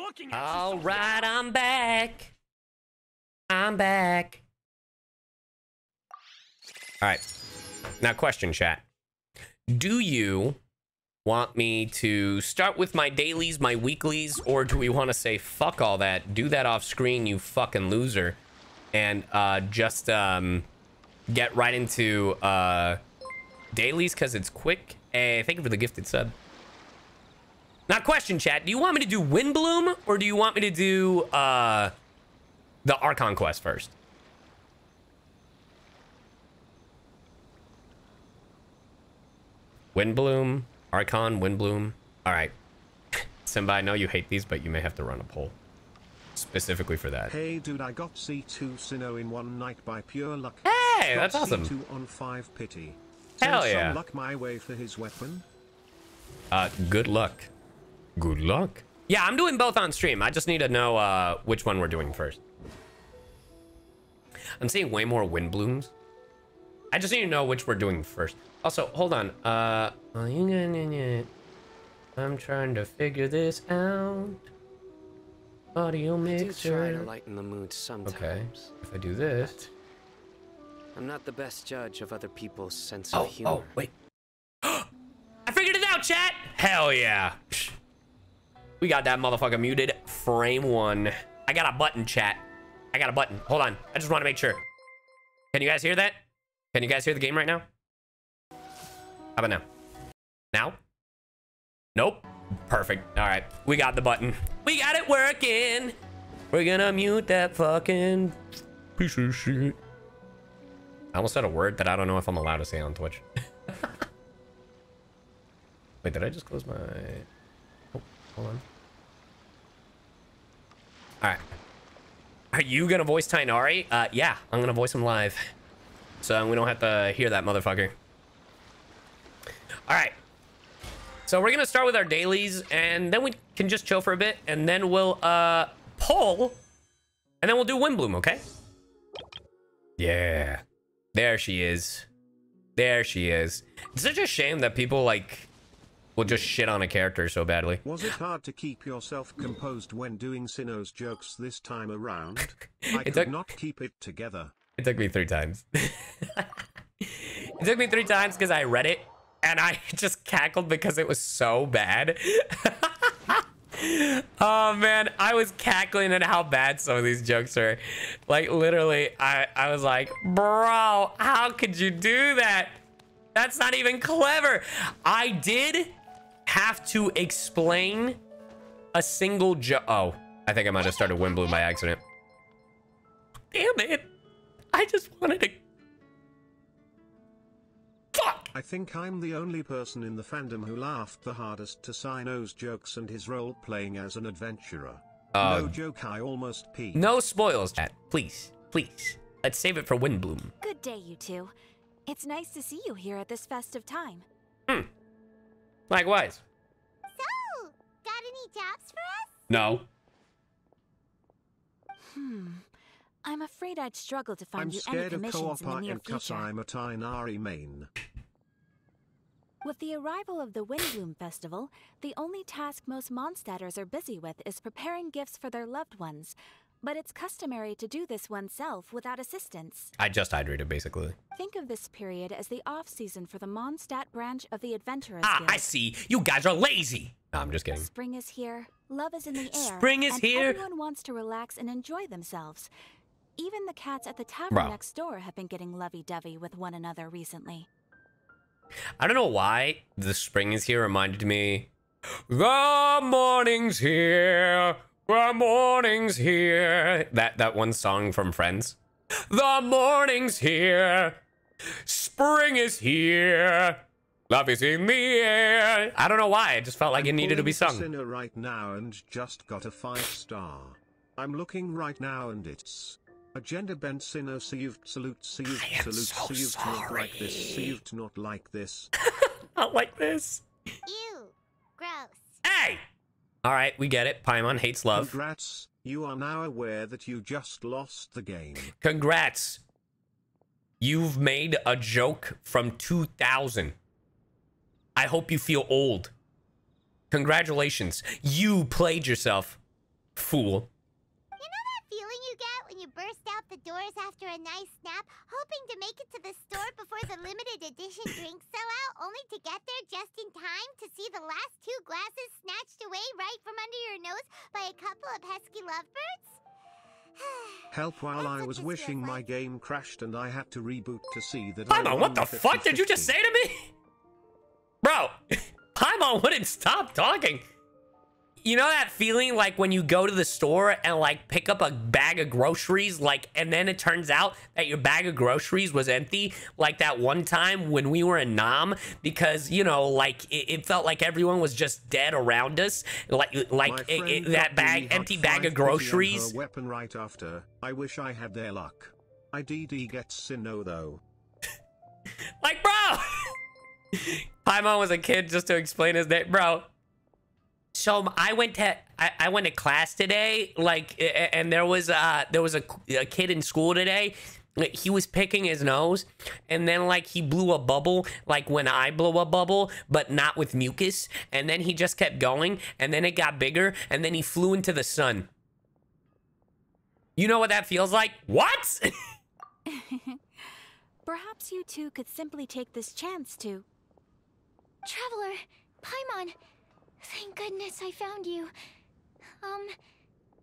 looking at All you so right, down. I'm back. I'm back. All right. Now, question, chat. Do you want me to start with my dailies, my weeklies, or do we want to say fuck all that? Do that off screen, you fucking loser, and uh, just um, get right into uh, dailies because it's quick. Hey, thank you for the gifted sub. Now, question, chat. Do you want me to do Windblume or do you want me to do uh, the Archon quest first? Windblume, Archon, Windblume. All right. Simba, I know you hate these, but you may have to run a poll specifically for that. Hey dude, I got C2 Cyno in one night by pure luck. Hey, Got that's awesome. C2 on 5 pity. Hell Send yeah. Some luck my way for his weapon. Uh, good luck. Good luck. Yeah, I'm doing both on stream. I just need to know uh, which one we're doing first. I'm seeing way more Windblumes. I just need to know which we're doing first. Also, hold on. Uh, I'm trying to figure this out. Audio I do try to mixer. lighten the mood sometimes. Okay. If I do this. I'm not the best judge of other people's sense Oh, of humor. oh, wait. I figured it out, chat. Hell yeah. We got that motherfucker muted. Frame one. I got a button, chat. I got a button. Hold on. I just want to make sure. Can you guys hear that? Can you guys hear the game right now? How about now? Now? Nope. Perfect. All right. We got the button. We got it working. We're gonna mute that fucking piece of shit. I almost said a word that I don't know if I'm allowed to say on Twitch. Wait, did I just close my... Oh, hold on. Alright. Are you gonna voice Tighnari? Uh, yeah, I'm gonna voice him live. So we don't have to hear that motherfucker. Alright. So we're gonna start with our dailies, and then we can just chill for a bit, and then we'll, uh, pull, and then we'll do Windblume, okay? Yeah. There she is. There she is. It's such a shame that people, like, will just shit on a character so badly. Was it hard to keep yourself composed when doing Cyno's jokes this time around? I It could took- not keep it together. It took me three times. it took me three times because I read it and I just cackled because it was so bad. oh man, I was cackling at how bad some of these jokes are. Like literally, I, I was like, bro, how could you do that? That's not even clever. I did have to explain a single joke. Oh, I think I might have started Windblume by accident. Damn it. I just wanted to. Fuck. I think I'm the only person in the fandom who laughed the hardest to Cyno's jokes and his role playing as an adventurer. Uh, no joke, I almost peed. No spoils, chat. Please, please. Let's save it for Windblume. Good day, you two. It's nice to see you here at this festive time. Likewise. So, got any jobs for us? No. Hmm. I'm afraid I'd struggle to find I'm you any commissions in the co-op near because future. I'm a Tighnari main. With the arrival of the Windblume Festival, the only task most Mondstadters are busy with is preparing gifts for their loved ones. But it's customary to do this oneself without assistance. I just hydrated, basically. Think of this period as the off-season for the Mondstadt branch of the Adventurers Ah, Guild. I see. You guys are lazy. No, I'm just kidding. Spring is here, love is in the air. Spring is here. Everyone wants to relax and enjoy themselves. Even the cats at the tavern Bro. next door have been getting lovey-dovey with one another recently. I don't know why the spring is here reminded me. The morning's here. The morning's here. That that one song from Friends. The morning's here. Spring is here. Love is in the air. I don't know why. I just felt like it needed to be Pulling sung. for Cyno right now and just got a five star. I'm looking right now and it's a gender bent Cyno salute salute salute I am salute so salute not like this sorry. salute not like this. Not like this. Ew, gross. Hey. All right, we get it. Paimon hates love. Congrats, you are now aware that you just lost the game. Congrats. You've made a joke from 2000. I hope you feel old. Congratulations. You played yourself. Fool. You know that feeling you get when you burst out the doors after a nice nap, hoping to make it to the store before the limited edition drinks sell out, only to get there just in time to see the last two glasses snatched away right from under your nose by a couple of pesky lovebirds? Help while That's I was wishing feels my game crashed and I had to reboot to see that Paimon, I what won the fuck did you just say to me? Bro, Paimon wouldn't stop talking. You know that feeling like when you go to the store and like pick up a bag of groceries, like, and then it turns out that your bag of groceries was empty, like that one time when we were in Nam, because you know, like it, it felt like everyone was just dead around us, like like it, it- that bag, empty bag of groceries. Weapon right after. I wish I had their luck. IDD gets Cyno though. Like, bro! Paimon was a kid just to explain his name, bro. So I went to I, I went to class today, like, and there was uh there was a, a kid in school today. He was picking his nose, and then like he blew a bubble, like when I blow a bubble, but not with mucus. And then he just kept going, and then it got bigger, and then he flew into the sun. You know what that feels like? What? Perhaps you two could simply take this chance to. Traveler, Paimon, thank goodness I found you. Um,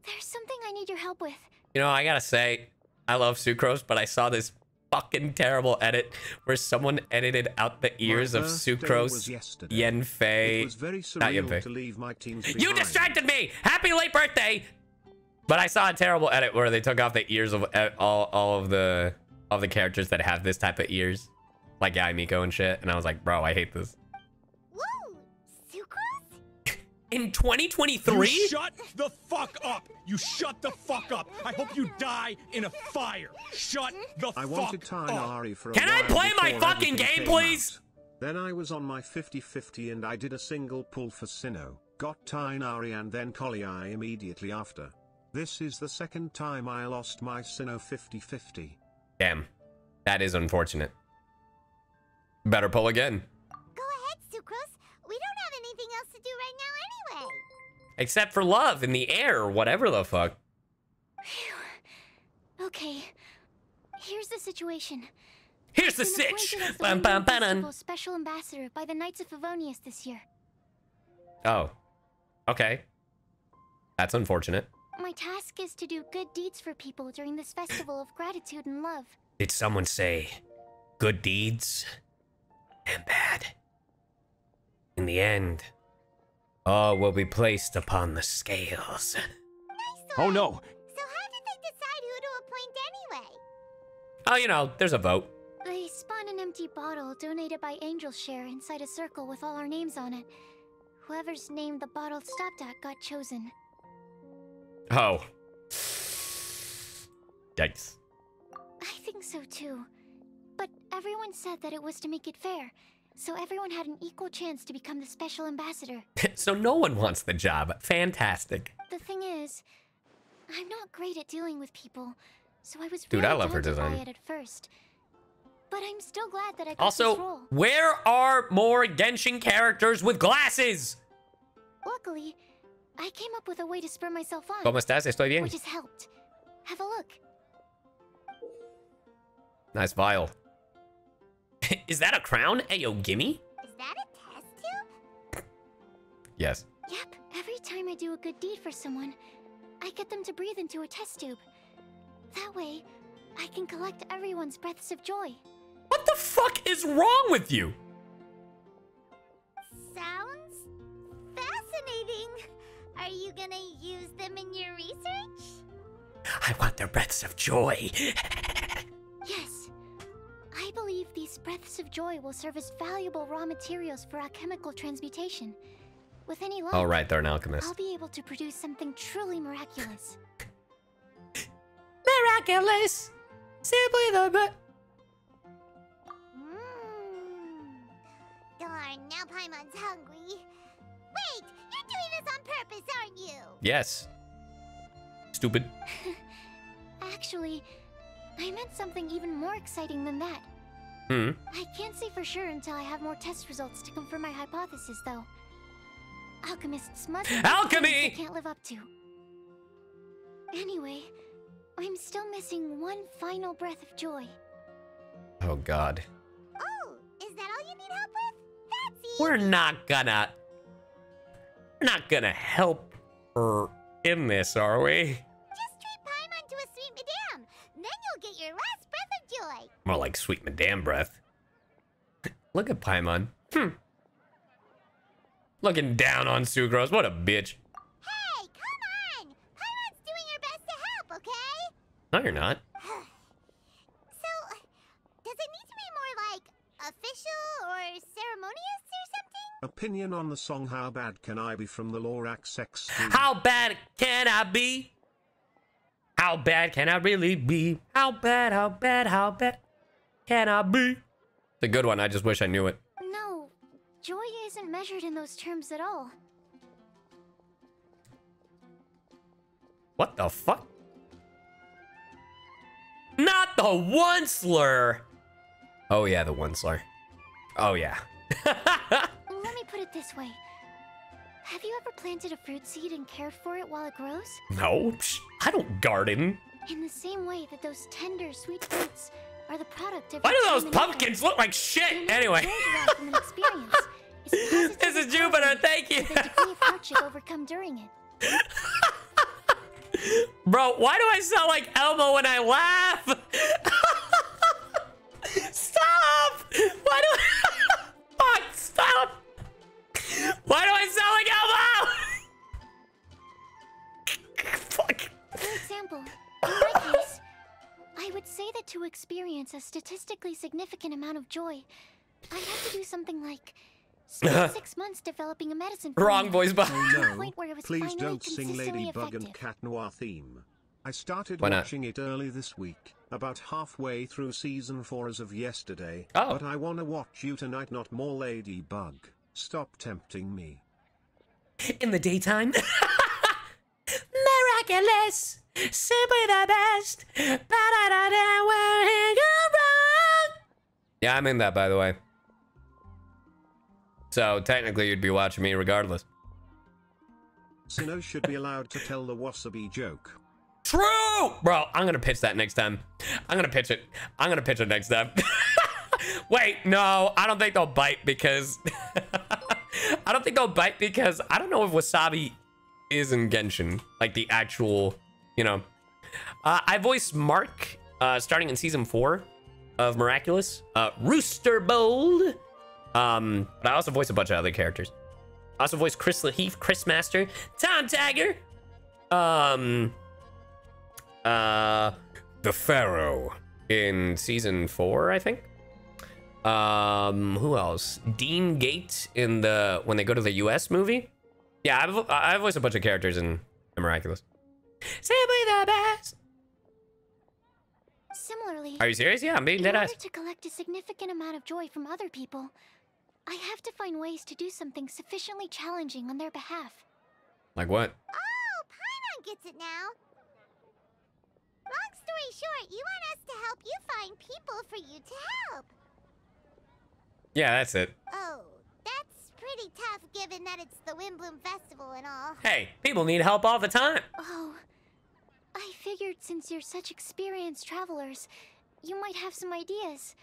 there's something I need your help with. You know, I gotta say, I love Sucrose, but I saw this fucking terrible edit where someone edited out the ears of birthday Sucrose, was yesterday. Yen It Fei. was very not Yanfei. to leave my teams. You distracted me! Happy late birthday! But I saw a terrible edit where they took off the ears of uh, all, all of the of the characters that have this type of ears, like Guy Miko and shit. And I was like, bro, I hate this. In 2023, You shut the fuck up! You shut the fuck up! I hope you die in a fire! Shut the I fuck wanted up! Tighnari for a Can I play my fucking game, please? out. Then I was on my 50-50 and I did a single pull for Cyno, got Tighnari and then Collei immediately after. This is the second time I lost my Cyno 50-50. damn, that is unfortunate. Better pull again. Go ahead, Sucrose. We don't have anything else to do right now anyway. Except for love in the air or whatever the fuck. Okay, here's the situation. Here's the sitch. the Bum, bum, Special Ambassador by the Knights of Favonius this year. Oh. Okay. That's unfortunate. My task is to do good deeds for people during this festival of gratitude and love. Did someone say good deeds and bad? In the end, all will be placed upon the scales. Oh no! So how did they decide who to appoint anyway? Oh, you know, there's a vote. They spawn an empty bottle donated by Angel Share inside a circle with all our names on it. Whoever's name the bottle stopped at got chosen. Oh. Yikes. I think so too. But everyone said that it was to make it fair, so everyone had an equal chance to become the special ambassador. so no one wants the job. Fantastic. The thing is, I'm not great at dealing with people, so I was Dude, really I love her design. it at first. But I'm still glad that I got this Also, role. where are more Genshin characters with glasses? Luckily, I came up with a way to spur myself on, ¿Cómo estás? Estoy bien. which has helped. Have a look. Nice vial. Is that a crown? Ayo, gimme? Is that a test tube? Yes. Yep, every time I do a good deed for someone, I get them to breathe into a test tube. That way, I can collect everyone's breaths of joy. What the fuck is wrong with you? Sounds fascinating. Are you gonna use them in your research? I want their breaths of joy. Yes. I believe these breaths of joy will serve as valuable raw materials for alchemical transmutation. With any luck, All right, they're an I'll be able to produce something truly miraculous. Miraculous. Simply the best. Mmm. Darn, now Paimon's hungry. Wait, you're doing this on purpose, aren't you? Yes. Stupid. Actually, I meant something even more exciting than that. Hmm. I can't say for sure until I have more test results to confirm my hypothesis, though. Alchemists must Alchemy! they can't live up to. Anyway, I'm still missing one final breath of joy. Oh God. Oh, is that all you need help with? That's easy. We're not gonna. We're not gonna help her in this, are we? More like sweet madame breath. Look at Paimon. Hmm. Looking down on Sucrose. What a bitch. Hey, come on! Paimon's doing her best to help, okay? No, you're not. So, does it need to be more like official or ceremonious or something? Opinion on the song How Bad Can I Be from the Lorax X How bad can I be? How bad can I really be? How bad, how bad, how bad can I be? It's a good one. I just wish I knew it. No, joy isn't measured in those terms at all. What the fuck? Not the one slur. Oh yeah, the one slur. Oh yeah. Let me put it this way. Have you ever planted a fruit seed and cared for it while it grows? no, psh, I don't garden. In the same way that those tender, sweet fruits are the product of Why do those time and effort. pumpkins look like shit? Anyway. joy derived from an experience is This is Jupiter, thank you. with The degree of hardship overcome during it. Bro, why do I sound like Elmo when I laugh? stop! Why do I... Fuck, stop! Why do I sound like Elmo? Fuck. For example, in my case, I would say that to experience a statistically significant amount of joy, I have to do something like spend uh-huh. six months developing a medicine. Wrong formula voice box. Oh no, point where it was please don't sing consistently Ladybug and. Cat Noir theme. I started watching it early this week, about halfway through season 4 as of yesterday. Oh. But I wanna watch you tonight, not more Ladybug. Stop tempting me. In the daytime? Miraculous! Simply the best! Yeah, I'm in that, by the way. So, technically, you'd be watching me regardless. Cyno should be allowed to tell the wasabi joke. True! Bro, I'm gonna pitch that next time. I'm gonna pitch it. I'm gonna pitch it next time. Wait, no, I don't think they'll bite because... I don't think they'll bite because I don't know if wasabi is in Genshin. Like the actual, you know. Uh, I voiced Marc uh, starting in season four of Miraculous. Uh, Rooster Bold. Um, but I also voice a bunch of other characters. I also voice Chris Laheath, Christmaster, Tom Tagger. Um, uh, the Pharaoh in season four, I think. Um, who else? Dean Gate in the when they go to the U.S. movie. Yeah, I've I've voiced a bunch of characters in The Miraculous. Simply the best. Similarly, Are you serious? Yeah, I'm being in dead order ass. to collect a significant amount of joy from other people, I have to find ways to do something sufficiently challenging on their behalf. Like what? Oh, Paimon gets it now. Long story short, you want us to help you find people for you to help. Yeah, that's it. Oh, that's pretty tough given that it's the Windblume Festival and all. Hey, people need help all the time. Oh, I figured since you're such experienced travelers, you might have some ideas.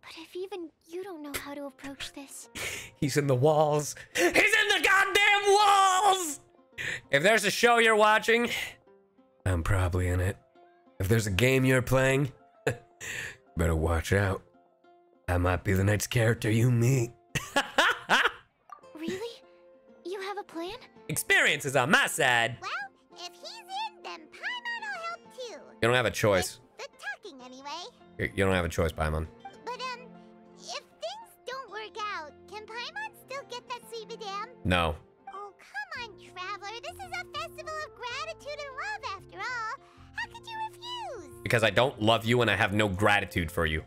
But if even you don't know how to approach this, He's in the walls. He's in the goddamn walls! If there's a show you're watching, I'm probably in it. If there's a game you're playing, better watch out. I might be the next character you meet. plan? Experience is on my side. Well, if he's in, then Paimon will help too. You don't have a choice. The talking, anyway. You you don't have a choice, Paimon. But, um, if things don't work out, can Paimon still get that sweet madame? No. Oh, come on, Traveler. This is a festival of gratitude and love, after all. How could you refuse? Because I don't love you and I have no gratitude for you.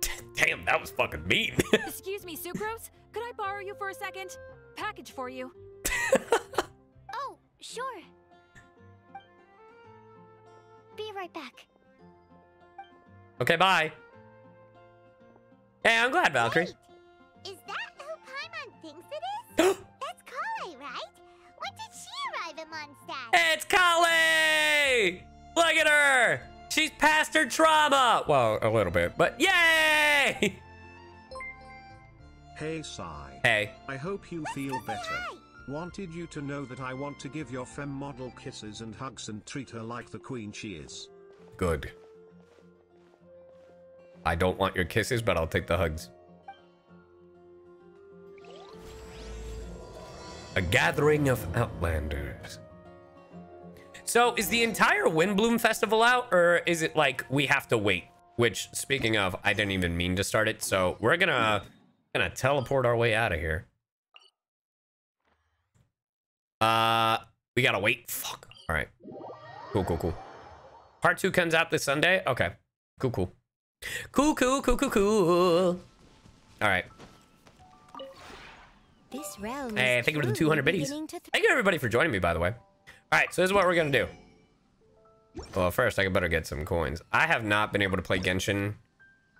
Damn, that was fucking mean. Excuse me, Sucrose? Could I borrow you for a second? Package for you. Oh, sure. Be right back. okay, bye. Hey, I'm glad, Valkyrie. Wait, is that who Paimon thinks it is? That's Collei, right? When did she arrive even Mondstadt. It's Kali! Look at her! She's past her trauma! Well, a little bit, but yay! Hey Sai. Hey. I hope you feel better. Wanted you to know that I want to give your femme model kisses and hugs and treat her like the queen she is. Good. I don't want your kisses, but I'll take the hugs. A gathering of outlanders. So, is the entire Windblume Festival out, or is it like we have to wait? Which, speaking of, I didn't even mean to start it, so we're gonna gonna teleport our way out of here. Uh, we gotta wait. Fuck. All right. Cool, cool, cool. Part two comes out this Sunday. Okay. Cool, cool. Cool, cool, cool, cool, cool. All right. This realm Hey, thank you for the 200 biddies. Thank you everybody for joining me, by the way. All right, so this is what we're gonna do. Well, first I better get some coins. I have not been able to play Genshin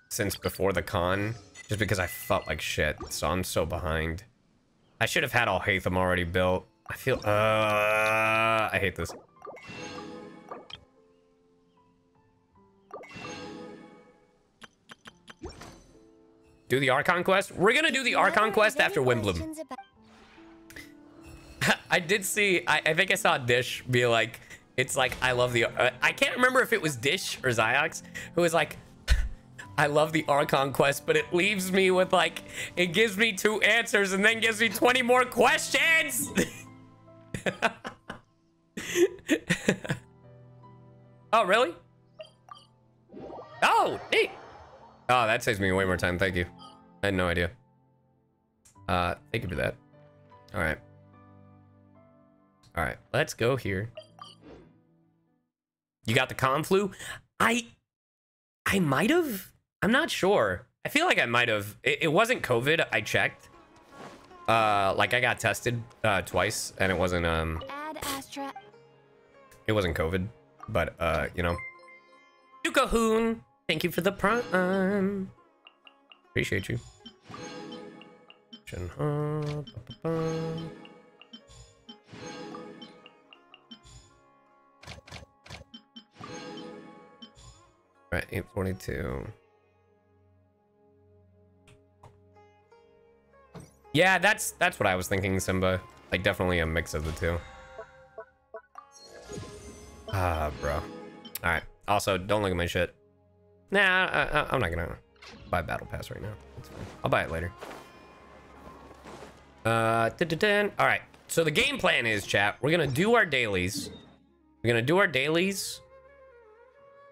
since before the con, just because I felt like shit. So I'm so behind. I should have had Alhaitham already built. I feel, uh, I hate this. Do the Archon quest? We're gonna do the Archon quest after Windblume. I did see. I, I think I saw Dish be like, "It's like I love the." Uh, I can't remember if it was Dish or Ziox who was like, "I love the Archon quest, but it leaves me with like, it gives me two answers and then gives me twenty more questions." oh really? Oh, neat. Oh, that saves me way more time. Thank you. I had no idea. Uh, thank you for that. All right. All right, let's go here. You got the conflu? I I might have. I'm not sure. I feel like I might have. It, it wasn't COVID. I checked. Uh, like I got tested uh, twice, and it wasn't um, it wasn't COVID. But uh, you know, Yuka Hoon, thank you for the prime. Appreciate you. Right, 842. Yeah, that's that's what I was thinking, Simba. Like definitely a mix of the two. Ah, bro. All right. Also, don't look at my shit. Nah, I, I'm not gonna buy Battle Pass right now. Fine. I'll buy it later. Uh, dun-dun-dun. all right. So the game plan is, chat. We're gonna do our dailies. We're gonna do our dailies.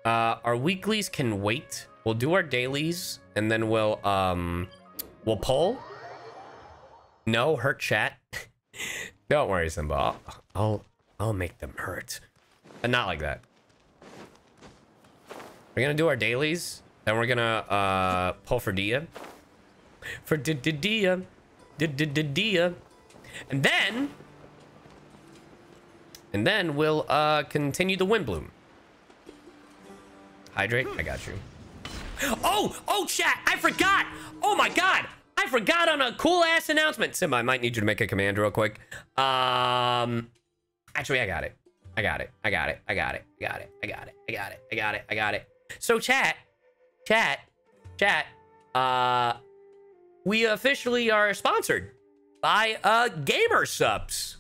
Uh, our weeklies can wait. We'll do our dailies, and then we'll um, we'll poll. No, hurt chat. Don't worry, Simba. I'll, I'll I'll make them hurt, and not like that. We're gonna do our dailies, then we're gonna uh pull for Dehya, for Dehya, D D D Dehya, and then and then we'll uh continue the Windblume. Hydrate, I got you. Oh, oh, chat, I forgot. Oh my God, I forgot on a cool ass announcement. Simba, I might need you to make a command real quick. Um, actually, I got it. I got it. I got it. I got it. I got it. I got it. I got it. I got it. I got it. So chat, chat, chat. Uh, we officially are sponsored by uh Gamer Supps,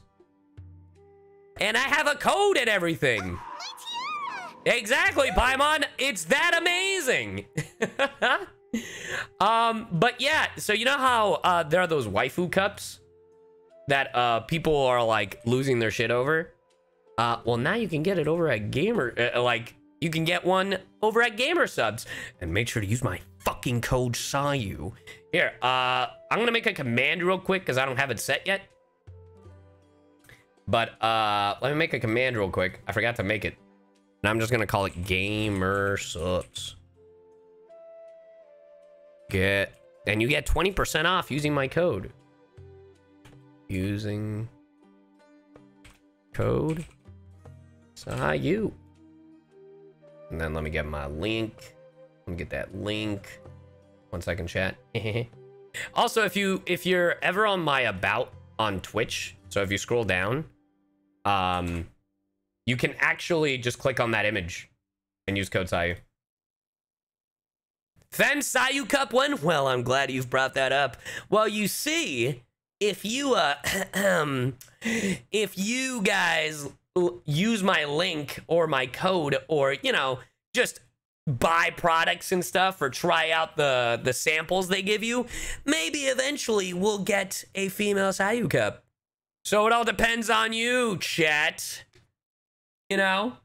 and I have a code and everything. Exactly, Paimon. It's that amazing. um, but yeah, so you know how uh, there are those waifu cups that uh, people are like losing their shit over? Uh, well, now you can get it over at Gamer, uh, like you can get one over at Gamer Supps, and make sure to use my fucking code CYYU. Here, uh, I'm gonna make a command real quick because I don't have it set yet. But uh, let me make a command real quick. I forgot to make it. And I'm just gonna call it Gamer Supps. Get and you get 20% off using my code. Using code CYYU. And then let me get my link. Let me get that link. One second, chat. also, if you if you're ever on my about on Twitch, so if you scroll down, um, you can actually just click on that image and use code CYYU. Then Cy Yu Cup one. Well, I'm glad you've brought that up. Well, you see, if you uh, if you guys use my link or my code, or you know, just buy products and stuff or try out the the samples they give you, maybe eventually we'll get a female Cy Yu Cup. So it all depends on you, chat. You know?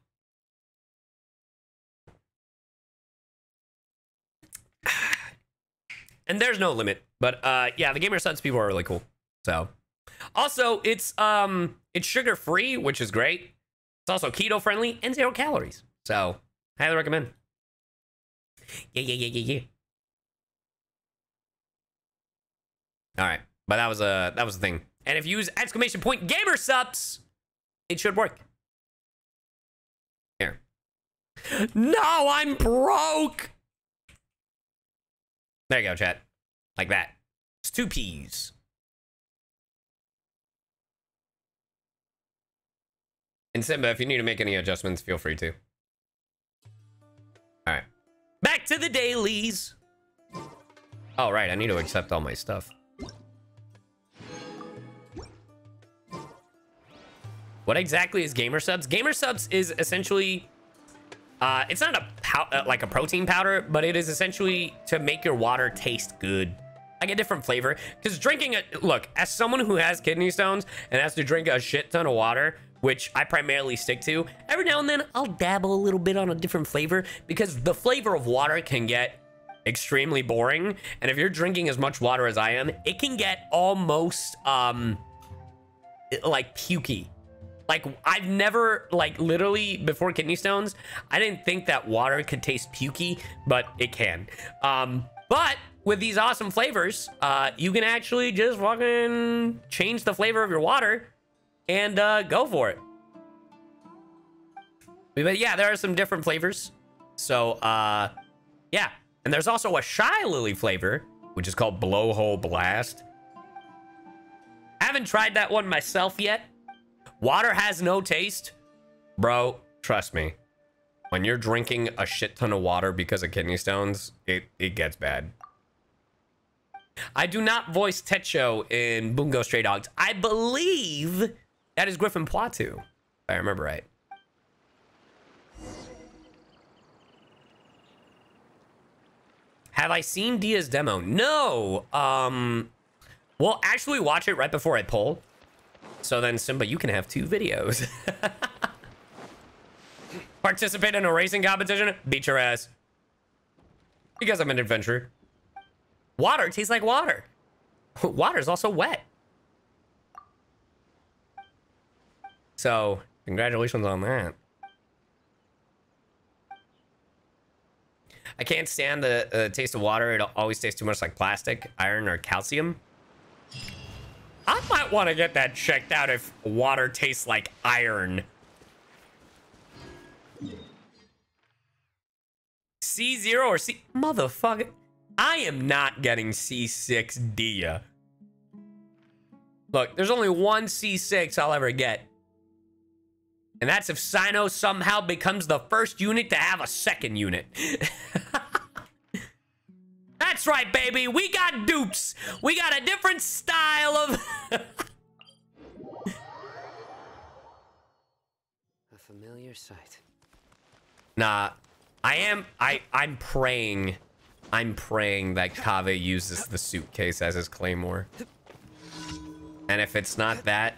And there's no limit. But uh yeah, the Gamer Supps people are really cool. So also it's um it's sugar free, which is great. It's also keto friendly and zero calories. So highly recommend. Yeah, yeah, yeah, yeah, yeah. All right, but that was a that was the thing. And if you use exclamation point gamer supps, it should work. Here. No, I'm broke. There you go, chat. Like that. It's two P's. And Simba, if you need to make any adjustments, feel free to. All right. Back to the dailies. Oh, right. I need to accept all my stuff. What exactly is Gamer Supps? Gamer Supps is essentially, uh, it's not a uh, like a protein powder, but it is essentially to make your water taste good, like a different flavor. Because drinking it, look, as someone who has kidney stones and has to drink a shit ton of water, which I primarily stick to, every now and then I'll dabble a little bit on a different flavor because the flavor of water can get extremely boring. And if you're drinking as much water as I am, it can get almost um like pukey. Like I've never like literally before kidney stones, I didn't think that water could taste pukey, but it can. Um, but with these awesome flavors, uh, you can actually just fucking change the flavor of your water and uh, go for it. But yeah, there are some different flavors. So uh, yeah, and there's also a shy lily flavor, which is called Blowhole Blast. I Haven't tried that one myself yet. Water has no taste. Bro, trust me. When you're drinking a shit ton of water because of kidney stones, it, it gets bad. I do not voice Techo in Bungo Stray Dogs. I believe that is Griffin Puatu, if I remember right. Have I seen Dehya's demo? No. Um, well, actually watch it right before I pull. So then, Simba, you can have two videos. Participate in a racing competition? Beat your ass. Because I'm an adventurer. Water tastes like water. Water is also wet. So, congratulations on that. I can't stand the uh, taste of water. It always tastes too much like plastic, iron, or calcium. I might want to get that checked out if water tastes like iron. C0 or C... Motherfucker. I am not getting C6D. Look, there's only one C6 I'll ever get. And that's if Cyno somehow becomes the first unit to have a second unit. That's right, baby. We got dupes. We got a different style of. A familiar sight. nah, I am. I I'm praying. I'm praying that Kaveh uses the suitcase as his claymore. And if it's not that,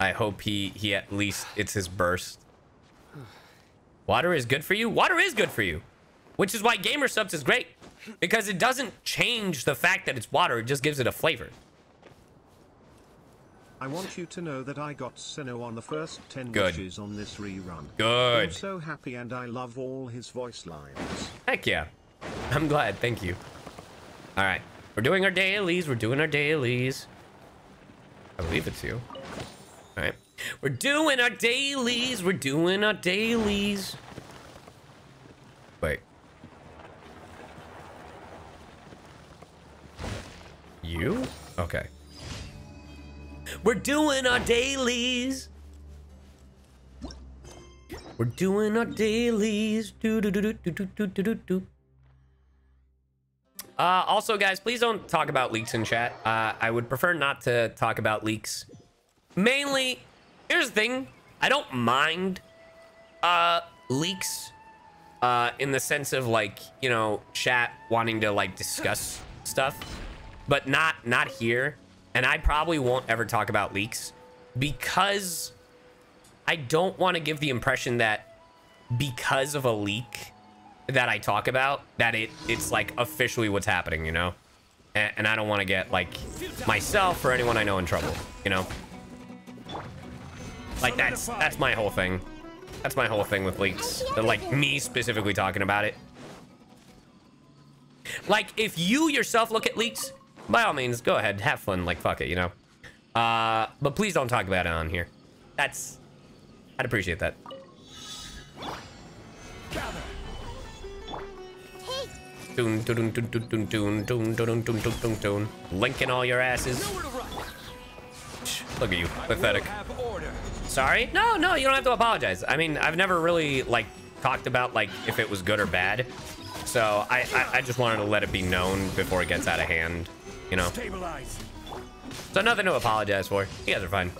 I hope he he at least it's his burst. Water is good for you. Water is good for you, which is why Gamer Supps is great because it doesn't change the fact that it's water. It just gives it a flavor. I want you to know that I got Cyno on the first 10 Good. wishes on this rerun. Good. I'm so happy and I love all his voice lines. Heck yeah. I'm glad. Thank you. All right. We're doing our dailies. We're doing our dailies. I believe it's you. All right. We're doing our dailies. We're doing our dailies. Wait. You? Okay. We're doing our dailies. We're doing our dailies. Do do do do do do do do do. Uh, also, guys, please don't talk about leaks in chat. Uh, I would prefer not to talk about leaks. Mainly, here's the thing. I don't mind uh, leaks uh, in the sense of like, you know, chat wanting to like discuss stuff, but not not here. And I probably won't ever talk about leaks because I don't want to give the impression that because of a leak that I talk about, that it it's like officially what's happening, you know? And, and I don't want to get like myself or anyone I know in trouble, you know? Like that's that's my whole thing. That's my whole thing with leaks. Like me specifically talking about it. Like if you yourself look at leaks, by all means, go ahead, have fun. Like fuck it, you know. Uh, but please don't talk about it on here. That's I'd appreciate that. Linking all your asses. Look at you, pathetic. Sorry? No, no, you don't have to apologize. I mean, I've never really like talked about like if it was good or bad. So I, I, I just wanted to let it be known before it gets out of hand, you know. Stabilize. So nothing to apologize for. You guys are fine.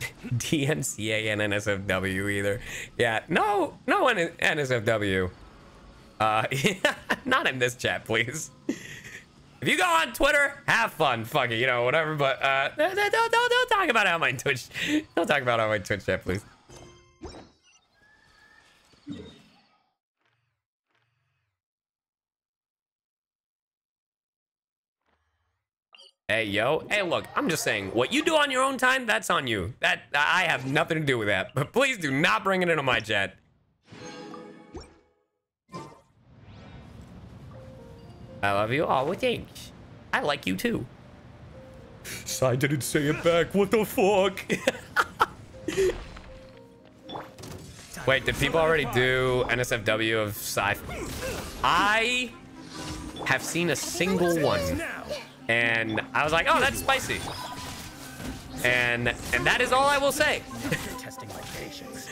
DNCA and NSFW either. Yeah, no, no N- NSFW. Uh, not in this chat, please. If you go on Twitter, have fun, fuck it, you know, whatever. But uh, don't, don't, don't, don't talk about it on my Twitch. Don't talk about it on my Twitch chat, please. Hey, yo. Hey, look, I'm just saying, what you do on your own time, that's on you. That I have nothing to do with that. But please do not bring it into my chat. I love you. all. well, thanks. I like you too. I didn't say it back. What the fuck? Wait, did people already do NSFW of sci? I have seen a single one, and I was like, "Oh, that's spicy," and and that is all I will say. Testing my patience.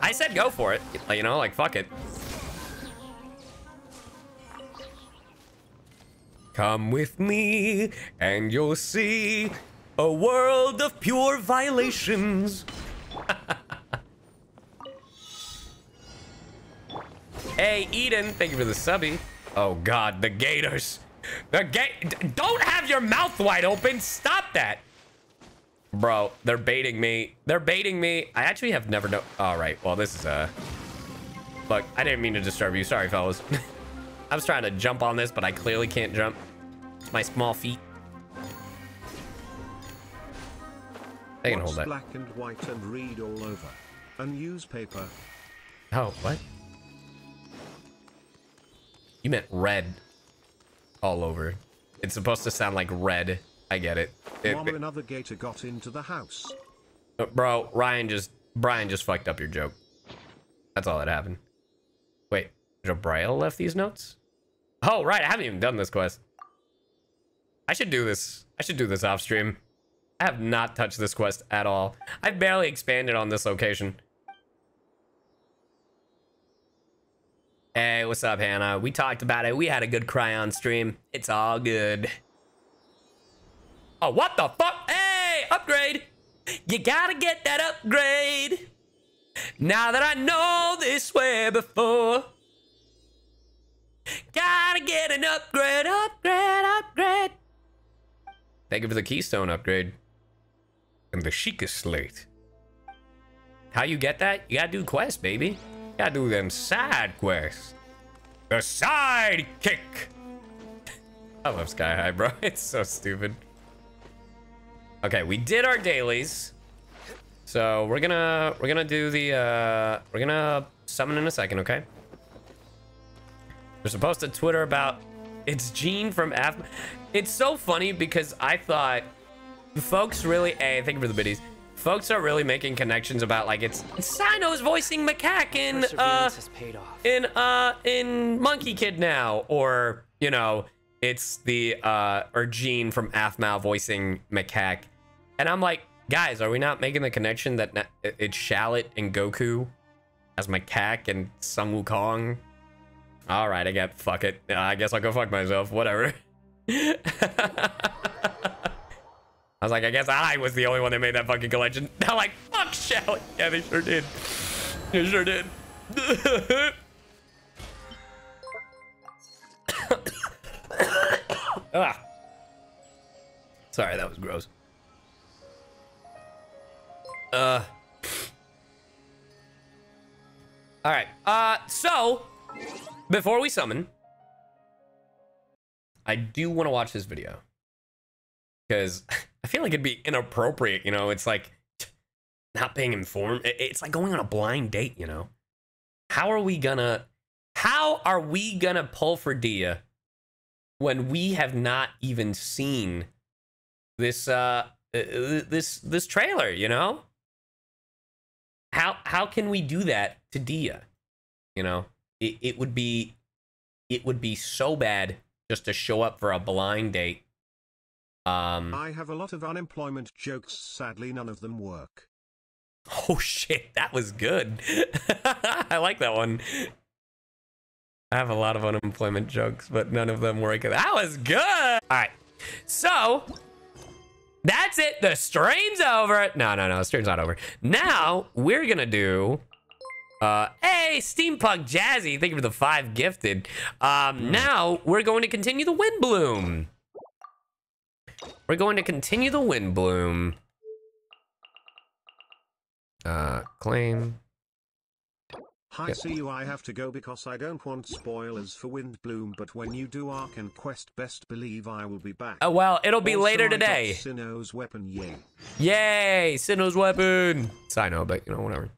I said go for it. You know, like fuck it. Come with me and you'll see a world of pure violations. hey, Eden, thank you for the subby. Oh god, the gators. The gate. Don't have your mouth wide open. Stop that. Bro, they're baiting me. They're baiting me. I actually have never know. All right. Well, this is uh. Look, I didn't mean to disturb you. Sorry, fellas. I was trying to jump on this, but I clearly can't jump. It's my small feet. They can What's hold that. black and white and read all over? A newspaper. Oh, what? You meant red all over. It's supposed to sound like red. I get it. It- While another gator got into the house. Uh, Bro, Ryan just Brian just fucked up your joke. That's all that happened. Wait, Jabrail left these notes? Oh, right, I haven't even done this quest. I should do this. I should do this off stream. I have not touched this quest at all. I've barely expanded on this location. Hey, what's up, Hannah? We talked about it. We had a good cry on stream. It's all good. Oh, what the fuck? Hey, upgrade! You gotta get that upgrade. Now that I know this way before. Gotta get an upgrade, upgrade, upgrade. Thank you for the Keystone upgrade. And the Sheikah Slate. How you get that? You gotta do quests, baby. Gotta do them side quests. The side kick. I love Sky High, bro. It's so stupid. Okay, we did our dailies. So we're gonna we're gonna do the uh we're gonna summon in a second, okay? We're supposed to Twitter about it's Gene from Af. It's so funny because I thought folks really hey, thank you for the biddies. Folks are really making connections about like it's Cyno's voicing macaque in uh has paid off. in uh in Monkie Kid now, or you know, it's the uh or Gene from Aphmau voicing Macaque And I'm like, guys, are we not making the connection that it's Shallot and Goku as Macaque and Sun Wukong? All right, I get fuck it. I guess I'll go fuck myself. Whatever. I was like, I guess I was the only one that made that fucking collection. I'm like, fuck Shelly. Yeah, they sure did. They sure did. ah. Sorry, that was gross. Uh. All right. Uh, so before we summon, I do want to watch this video because I feel like it'd be inappropriate. You know, it's like not being informed. It's like going on a blind date. You know, how are we gonna? How are we gonna pull for Dehya when we have not even seen this uh uh, this this trailer? You know, how how can we do that to Dehya? You know, it, it would be it would be so bad just to show up for a blind date. Um I have a lot of unemployment jokes, sadly, none of them work. oh shit, that was good. I like that one. I have a lot of unemployment jokes, but none of them work. That was good. All right. So, that's it. The stream's over. No, no, no. The stream's not over. Now, we're going to do uh, hey, Steampunk Jazzy, thank you for the five gifted. Um, now we're going to continue the Windblume. We're going to continue the Windblume. Uh, claim. Hi, Yep. see you. I have to go because I don't want spoilers for Windblume, but when you do Archon Quest, best believe I will be back. Oh well, it'll be Also, later today. Cyno's weapon, yay. Yay, Cyno's weapon. Side note, but you know whatever.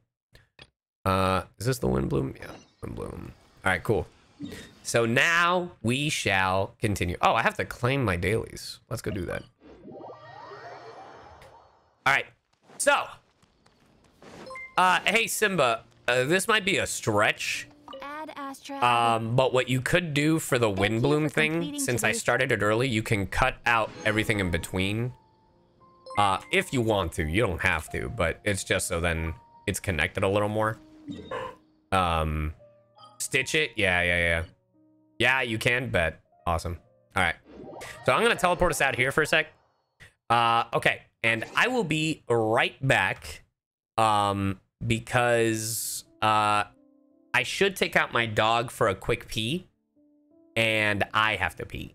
Uh, is this the Windblume? Yeah, Windblume. All right, cool. So now we shall continue. Oh, I have to claim my dailies. Let's go do that. All right. So, uh, hey Simba, uh, this might be a stretch. Um, but what you could do for the wind you bloom for thing, since I started it early, you can cut out everything in between. Uh, if you want to, you don't have to, but it's just so then it's connected a little more. Um, stitch it, yeah, yeah, yeah, yeah. You can bet. Awesome. All right. So I'm gonna teleport us out here for a sec. Uh, okay, and I will be right back. Um, because uh, I should take out my dog for a quick pee, and I have to pee.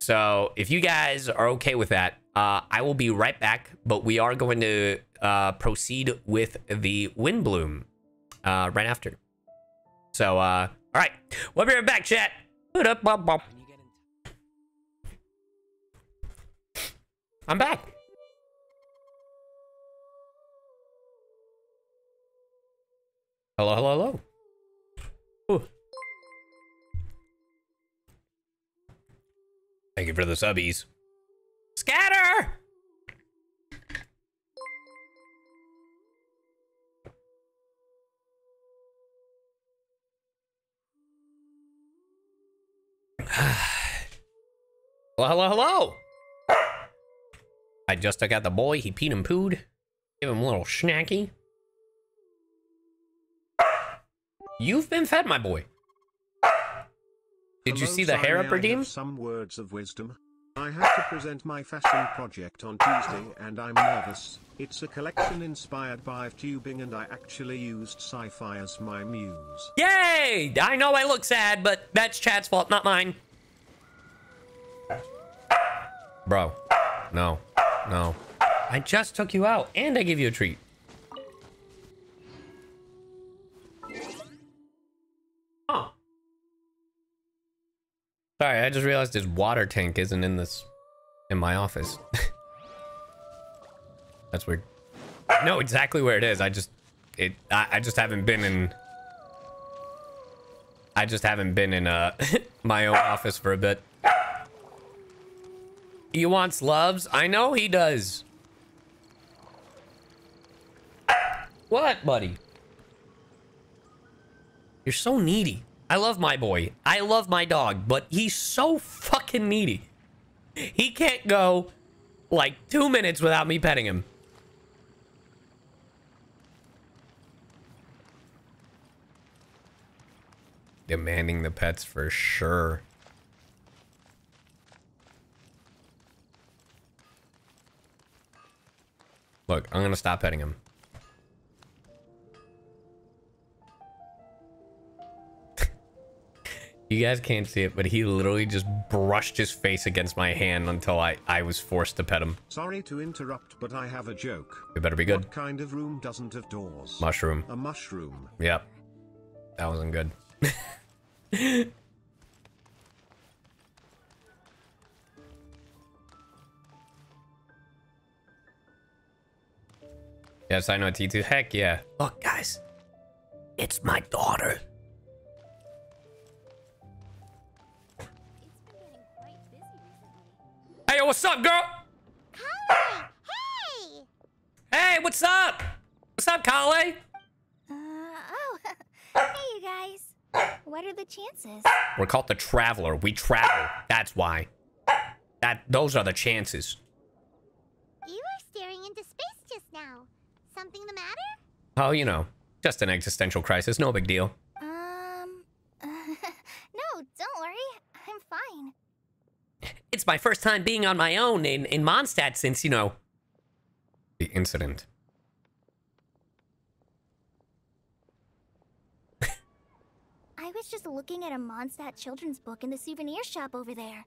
So if you guys are okay with that, uh, I will be right back. But we are going to uh, proceed with the Windblume uh, right after. So, uh, all right, we'll be right back, chat. I'm back. Hello, hello, hello. Ooh. Thank you for the subbies. Scatter! Hello, hello, hello. I just took out the boy. He peed and pooed. Give him a little snacky. You've been fed, my boy. Did you see the hair up redeem? Some words of wisdom. I have to present my fashion project on Tuesday and I'm nervous. It's a collection inspired by tubing and I actually used sci-fi as my muse. Yay! I know I look sad, but that's Chad's fault, not mine. Bro, no, no. I just took you out and I gave you a treat. Sorry, I just realized his water tank isn't in this, in my office. That's weird. I know exactly where it is. I just, it, I, I just haven't been in, I just haven't been in uh my own office for a bit. He wants loves. I know he does. What, buddy? You're so needy. I love my boy. I love my dog, but he's so fucking needy. He can't go like two minutes without me petting him. Demanding the pets for sure. Look, I'm gonna stop petting him. You guys can't see it, but he literally just brushed his face against my hand until I, I was forced to pet him. Sorry to interrupt, but I have a joke. It better be good. What kind of room doesn't have doors? Mushroom. A mushroom. Yep. That wasn't good. yes, I know T2. Heck yeah. Look, guys. It's my daughter. Hey, what's up, girl? Collei! Hey! Hey, what's up? What's up, Collei? Uh, oh. hey, you guys. What are the chances? We're called the Traveler. We travel. That's why. That those are the chances. You were staring into space just now. Something the matter? Oh, you know, just an existential crisis. No big deal. Um. no, don't worry. I'm fine. It's my first time being on my own in in Mondstadt since you know the incident. I was just looking at a Mondstadt children's book in the souvenir shop over there.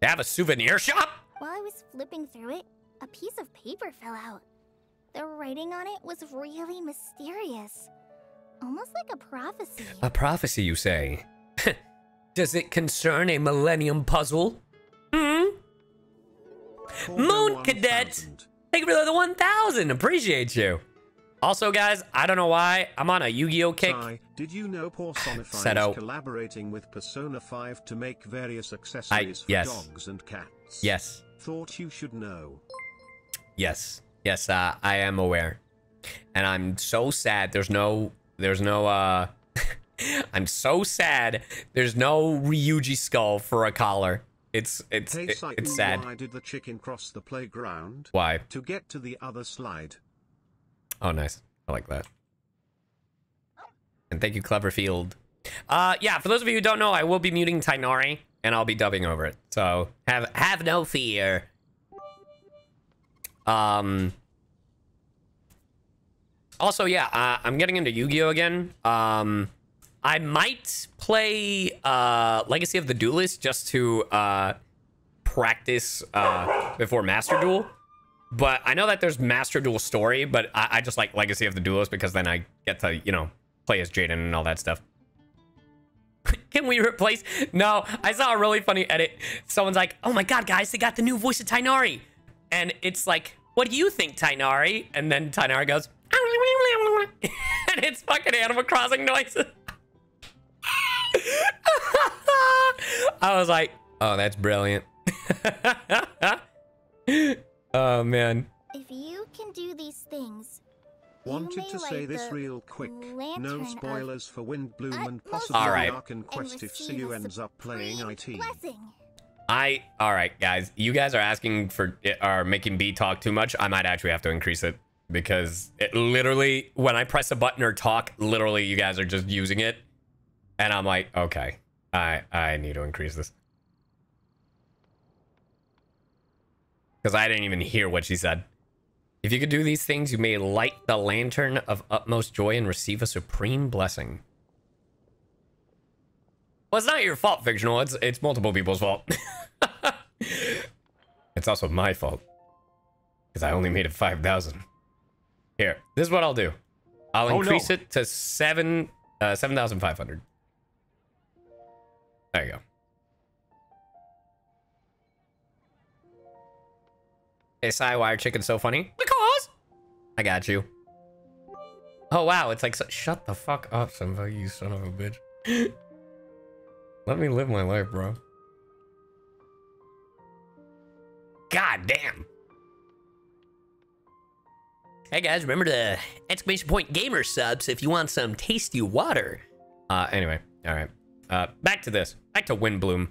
They have a souvenir shop. While I was flipping through it, a piece of paper fell out. The writing on it was really mysterious. Almost like a prophecy. A prophecy, you say? Does it concern a Millennium Puzzle? Hmm. Moon Cadet. 1000. Thank you for the 1,000. Appreciate you. Also, guys, I don't know why I'm on a Yu-Gi-Oh kick. Sai, did you know Personify Seto. is collaborating with Persona 5 to make various accessories for yes. dogs and cats? Yes. Thought you should know. Yes. Yes, uh, I am aware. And I'm so sad there's no there's no uh I'm so sad there's no Ryuji skull for a collar. It's it's Hey it- it's sad. why did the chicken cross the playground? Why? To get to the other slide. Oh nice. I like that. And thank you, Cleverfield. Uh yeah, for those of you who don't know, I will be muting Tighnari and I'll be dubbing over it. So have have no fear. Um also, yeah, uh, I'm getting into Yu-Gi-Oh again. Um, I might play uh, Legacy of the Duelist just to uh, practice uh, before Master Duel. But I know that there's Master Duel Story, but I, I just like Legacy of the Duelist because then I get to, you know, play as Jaden and all that stuff. Can we replace? No, I saw a really funny edit. Someone's like, "Oh my god, guys, they got the new voice of Tighnari," and it's like, "What do you think, Tighnari?" And then Tighnari goes, and it's fucking Animal Crossing noises. I was like, "Oh, that's brilliant." oh man. If you can do these things, Wanted to say this real quick. lantern No of spoilers for Windblume and utmost possibly Alright. Ark and and Quest if receive Siu a ends up playing IT. Blessing. I all right, guys. You guys are asking for are making B talk too much. I might actually have to increase it because it literally when I press a button or talk, literally you guys are just using it, and I'm like, okay, I I need to increase this because I didn't even hear what she said. If you could do these things, you may light the lantern of utmost joy and receive a supreme blessing. Well, it's not your fault, fictional. It's it's multiple people's fault. it's also my fault because I only made it five thousand. Here, this is what I'll do. I'll Oh, increase no. it to seven uh, seven thousand five hundred. There you go. Why are chickens so funny? Because I got you. Oh wow, it's like so- shut the fuck up, Simba, you son of a bitch. Let me live my life, bro. God damn. Hey guys, remember the exclamation point gamer supps if you want some tasty water. Uh, anyway, all right. Uh, back to this. Back to Windblume.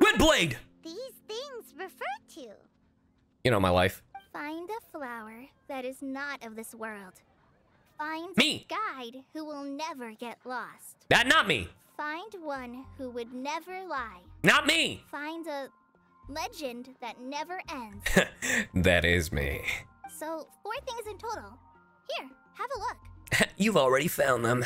Windblade. these things refer to? You know my life. Find a flower that is not of this world. Find Me. a guide who will never get lost. That not me. Find one who would never lie. Not me. Find a legend that never ends. that is me. so, four things in total. Here, have a look. You've already found them.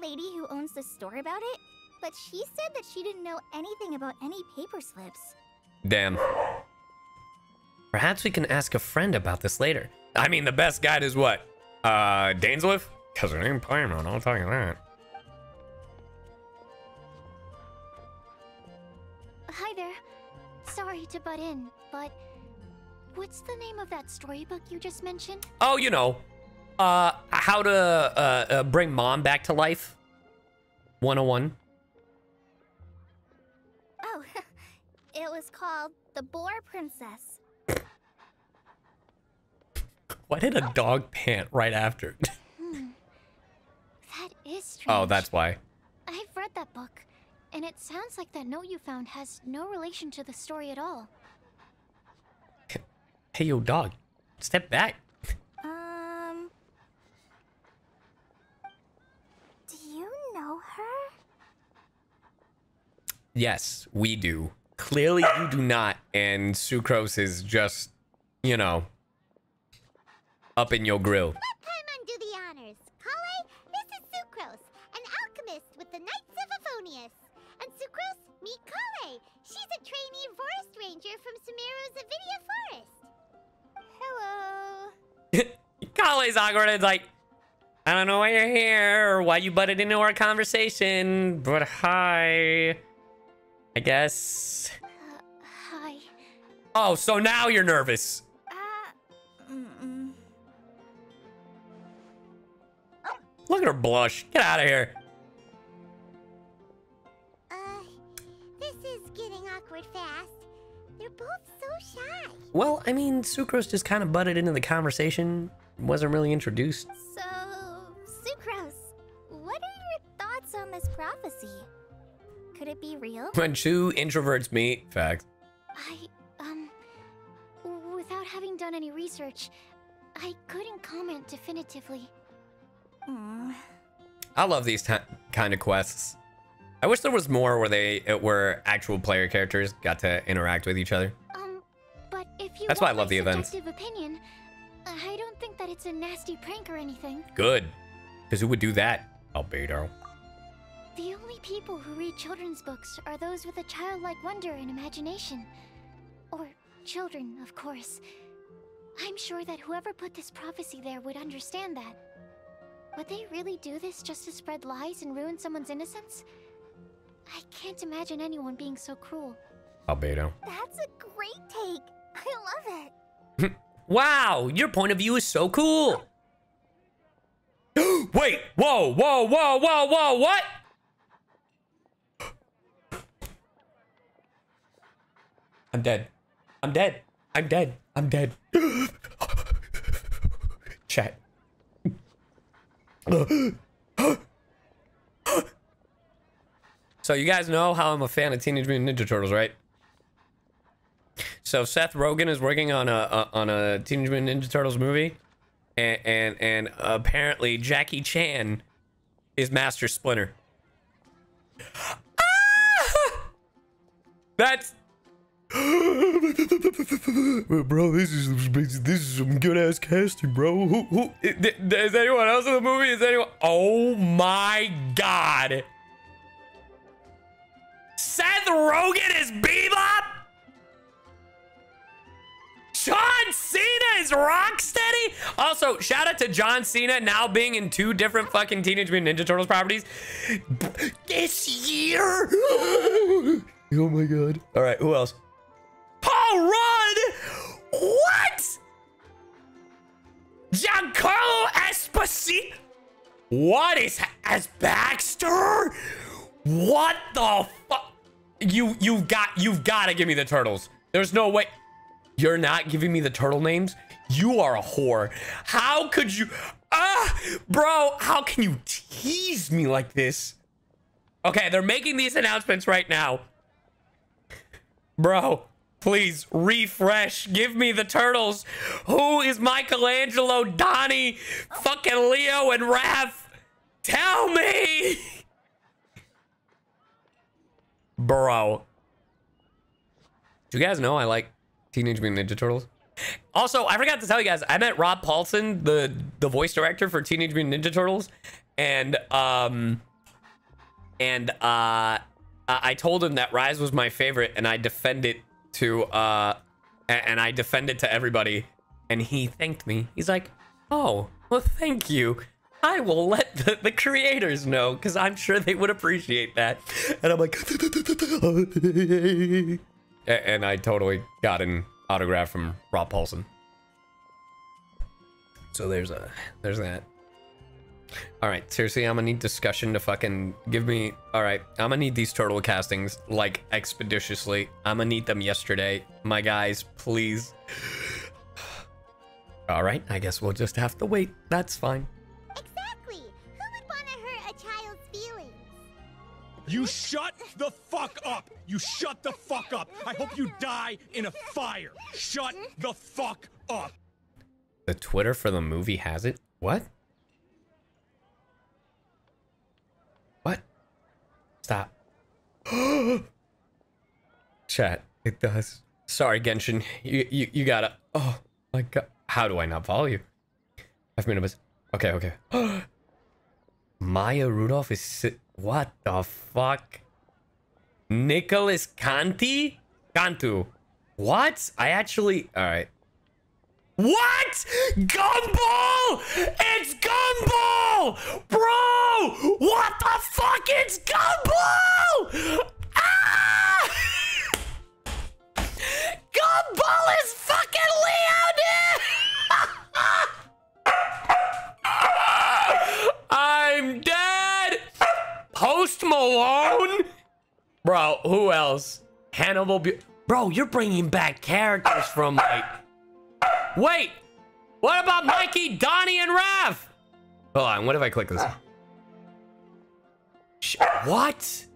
Lady who owns the store about it, but she said that she didn't know anything about any paper slips. Damn. Perhaps we can ask a friend about this later. I mean, the best guide is what? Uh, Dainsleif? Because her name Paimon, I'll tell you that. Hi there. Sorry to butt in, but what's the name of that storybook you just mentioned? Oh, you know, uh, how to uh, uh bring mom back to life. 101. Oh, it was called The Boar Princess. Why did a dog pant right after? That is strange. oh, that's why. I've read that book, and it sounds like that note you found has no relation to the story at all. Hey, yo, dog. Step back. Um. Do you know her? Yes, we do. Clearly, you do not. And Sucrose is just, you know, up in your grill. Let Paimon do the honors. Collei, this is Sucrose, an alchemist with the Knights of Favonius. And Sucrose, meet Collei. She's a trainee forest ranger from Sumeru's Avidya Forest. Hello. Collei's awkward. It's like, I don't know why you're here or why you butted into our conversation, but hi. I guess. Uh, hi. Oh, so now you're nervous. Uh. Look at her blush. Get out of here. Uh, this is getting awkward fast. They're both so shy. Well, I mean, Sucrose just kind of butted into the conversation. Wasn't really introduced. So, Sucrose, what are your thoughts on this prophecy? Could it be real? When two introverts meet, fact. I, um, without having done any research, I couldn't comment definitively. Hmm. I love these kind of quests. I wish there was more where they uh, where actual player characters got to interact with each other. Um, but if you That's why I love the events. subjective opinion, I don't think that it's a nasty prank or anything. Good. Because who would do that? Albedo. The only people who read children's books are those with a childlike wonder and imagination. Or children, of course. I'm sure that whoever put this prophecy there would understand that. Would they really do this just to spread lies and ruin someone's innocence? I can't imagine anyone being so cruel. Albedo. That's a great take. I love it. Hmm. Wow, your point of view is so cool. Wait, whoa, whoa, whoa, whoa, whoa, what? I'm dead. I'm dead. I'm dead. I'm dead. Chat. so you guys know how I'm a fan of Teenage Mutant Ninja Turtles, right? So Seth Rogen is working on a, a on a Teenage Mutant Ninja Turtles movie, and and, and apparently Jackie Chan is Master Splinter. Ah! That's bro. This is this is some good ass casting, bro. Who, who is anyone else in the movie? Is anyone? Oh my god! Seth Rogen is Bebop. John Cena is Rocksteady. Also, shout out to John Cena now being in two different fucking Teenage Mutant Ninja Turtles properties this year. oh my god! All right, who else? Paul Rudd. What? Giancarlo Esposito. What is as Baxter? What the fuck? You you've got you've got to give me the turtles. There's no way. You're not giving me the turtle names? You are a whore. How could you? Ah, bro, how can you tease me like this? Okay, they're making these announcements right now. Bro, please refresh. Give me the turtles. Who is Michelangelo, Donnie, fucking Leo, and Raph? Tell me! Bro. Do you guys know I like Teenage Mutant Ninja Turtles? Also, I forgot to tell you guys, I met Rob Paulsen, the the voice director for Teenage Mutant Ninja Turtles, and um, and uh, I told him that Rise was my favorite, and I defend it to uh, and I defend it to everybody, and he thanked me. He's like, "Oh, well, thank you. I will let the, the creators know because I'm sure they would appreciate that." And I'm like, and I totally got an autograph from Rob Paulsen. So there's a there's that. All right, seriously, I'm gonna need discussion to fucking give me. All right, I'm gonna need these turtle castings like expeditiously. I'm gonna need them yesterday, my guys. Please. All right, I guess we'll just have to wait. That's fine. Exactly. Who would want to hurt a child's feelings? You shut the fuck up! You shut the fuck up! I hope you die in a fire! Shut the fuck up! The Twitter for the movie has it. What? What? Stop. Chat. It does. Sorry, Genshin. You you you gotta. Oh my god. How do I not follow you? Five minutes. Okay, okay. Maya Rudolph is. si- What the fuck? Nicholas Canti? Cantu. What? I actually. All right. What? Gumball! It's Gumball! Bro! What the fuck? It's Gumball! Ah! Gumball is fucking Leo, dude! I'm dead! Post Malone? Bro, who else? Hannibal Bu- Bro, you're bringing back characters from like Wait! What about Mikey, Donnie, and Rav? Hold on, what if I click this? What?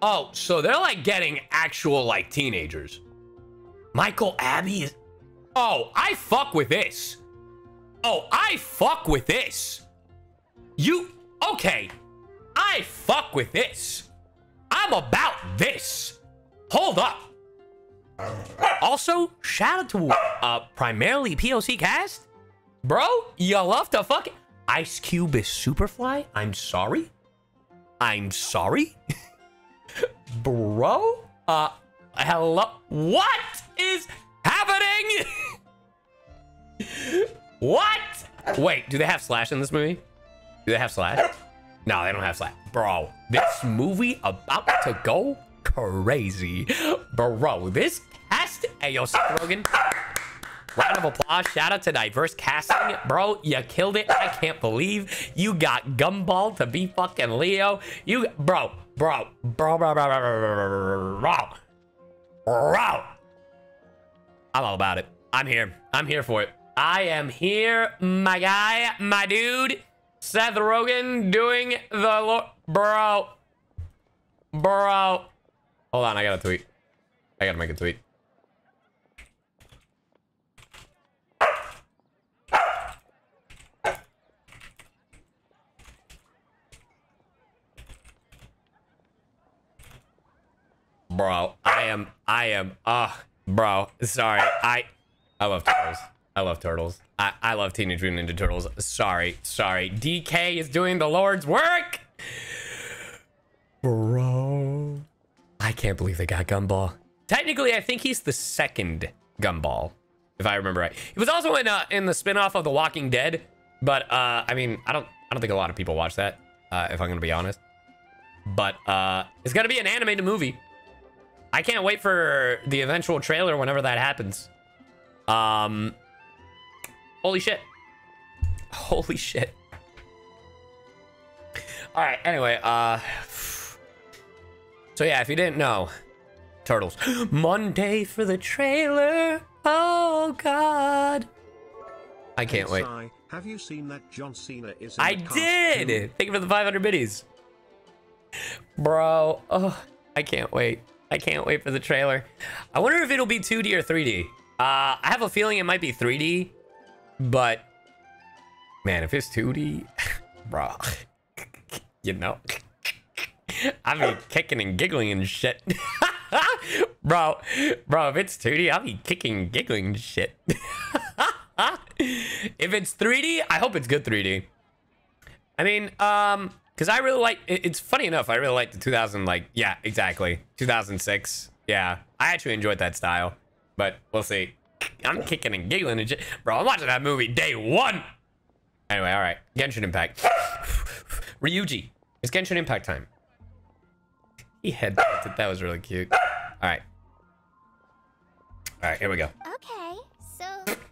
Oh, so they're like getting actual like teenagers. Michael Abbey is. Oh, I fuck with this. Oh, I fuck with this. You. Okay. I fuck with this. I'm about this. Hold up. Also, shout out to uh primarily POC cast. Bro, you love to fuck Ice Cube is Superfly. I'm sorry. I'm sorry. Bro, uh hello. What is happening? what? Wait, do they have Slash in this movie? Do they have Slash? No, they don't have Slash. Bro, this movie about to go crazy. Bro, this cast. Hey, yo, Seth. Round of applause. Shout out to diverse casting. Bro, you killed it. I can't believe you got Gumball to be fucking Leo. You, bro, bro, bro, bro, bro, bro, bro, bro. I'm all about it. I'm here. I'm here for it. I am here, my guy, my dude. Seth Rogen doing the. Bro. Bro. Hold on, I gotta tweet. I gotta make a tweet. Bro, I am, I am, uh, bro, sorry. I, I love turtles. I love turtles. I, I love Teenage Mutant Ninja Turtles. Sorry, sorry. DK is doing the Lord's work. Bro. I can't believe they got Gumball. Technically, I think he's the second Gumball, if I remember right. He was also in uh, in the spin-off of The Walking Dead, but uh, I mean, I don't I don't think a lot of people watch that, uh, if I'm gonna be honest. But uh, it's gonna be an animated movie. I can't wait for the eventual trailer whenever that happens. Um, holy shit. Holy shit. All right. Anyway, uh, so yeah, if you didn't know, turtles. Monday for the trailer. Oh God. I can't wait. Have you seen that John Cena is in I did. Thank you for the 500 biddies, bro. Oh, I can't wait. I can't wait for the trailer. I wonder if it'll be 2D or 3D. Uh, I have a feeling it might be 3D, but man, if it's 2D, bro, you know, I'll be kicking and giggling and shit. bro, bro, if it's 2D, I'll be kicking and giggling and shit. if it's 3D, I hope it's good 3D. I mean, um, because I really like. It, it's funny enough. I really like the 2000, like, yeah, exactly, 2006. Yeah, I actually enjoyed that style, but we'll see. I'm kicking and giggling and bro. I'm watching that movie day one. Anyway, all right, Genshin Impact. Ryuji, it's Genshin Impact time. He head That was really cute. All right. All right, here we go. Okay, so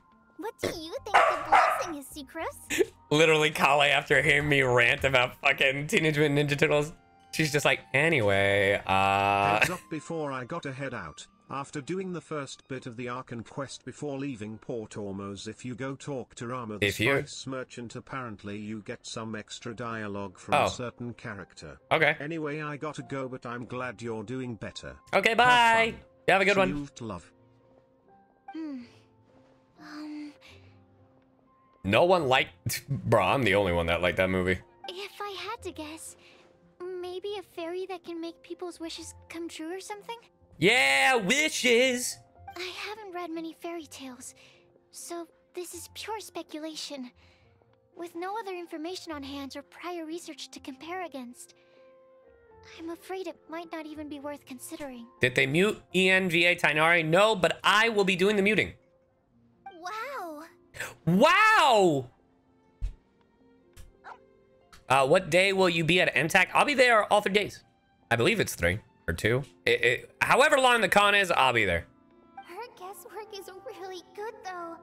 do you think the blessing is, Sucrose? Literally, Collei, after hearing me rant about fucking Teenage Mutant Ninja Turtles, she's just like, anyway, uh... Heads up before I got to head out. After doing the first bit of the Archon quest before leaving Port Ormos, if you go talk to Rama the If you- spice merchant apparently you get some extra dialogue from Oh. a certain character. Okay. Anyway I gotta go but I'm glad you're doing better. Okay, bye. fun. You have a good one. Salute, love. Hmm. No one liked... Bro, I'm the only one that liked that movie. if I had to guess, maybe a fairy that can make people's wishes come true or something? Yeah, wishes. I haven't read many fairy tales, so this is pure speculation. With no other information on hand or prior research to compare against. I'm afraid it might not even be worth considering. Did they mute ENVA Tighnari? No, but I will be doing the muting. Wow. Uh, what day will you be at MTAC? I'll be there all three days. I believe it's three or two. It, it, however long the con is, I'll be there. Her guesswork is really good, though.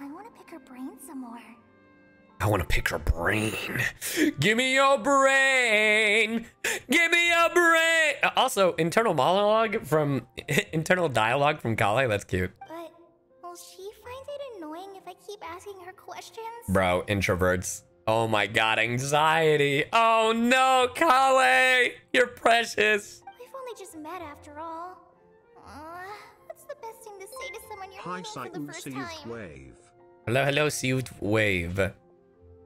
I want to pick her brain some more. I want to pick her brain. Give me your brain. Give me your brain. Uh, Also, internal monologue from internal dialogue from Collei. That's cute. Keep asking her questions? Bro, introverts. Oh my god, anxiety. Oh no, Collei. You're precious. We've only just met after all. Uh, what's the best thing to say to someone you're Hi meeting for the Sighton first Seized time? Wave. Hello, hello, Seed Wave.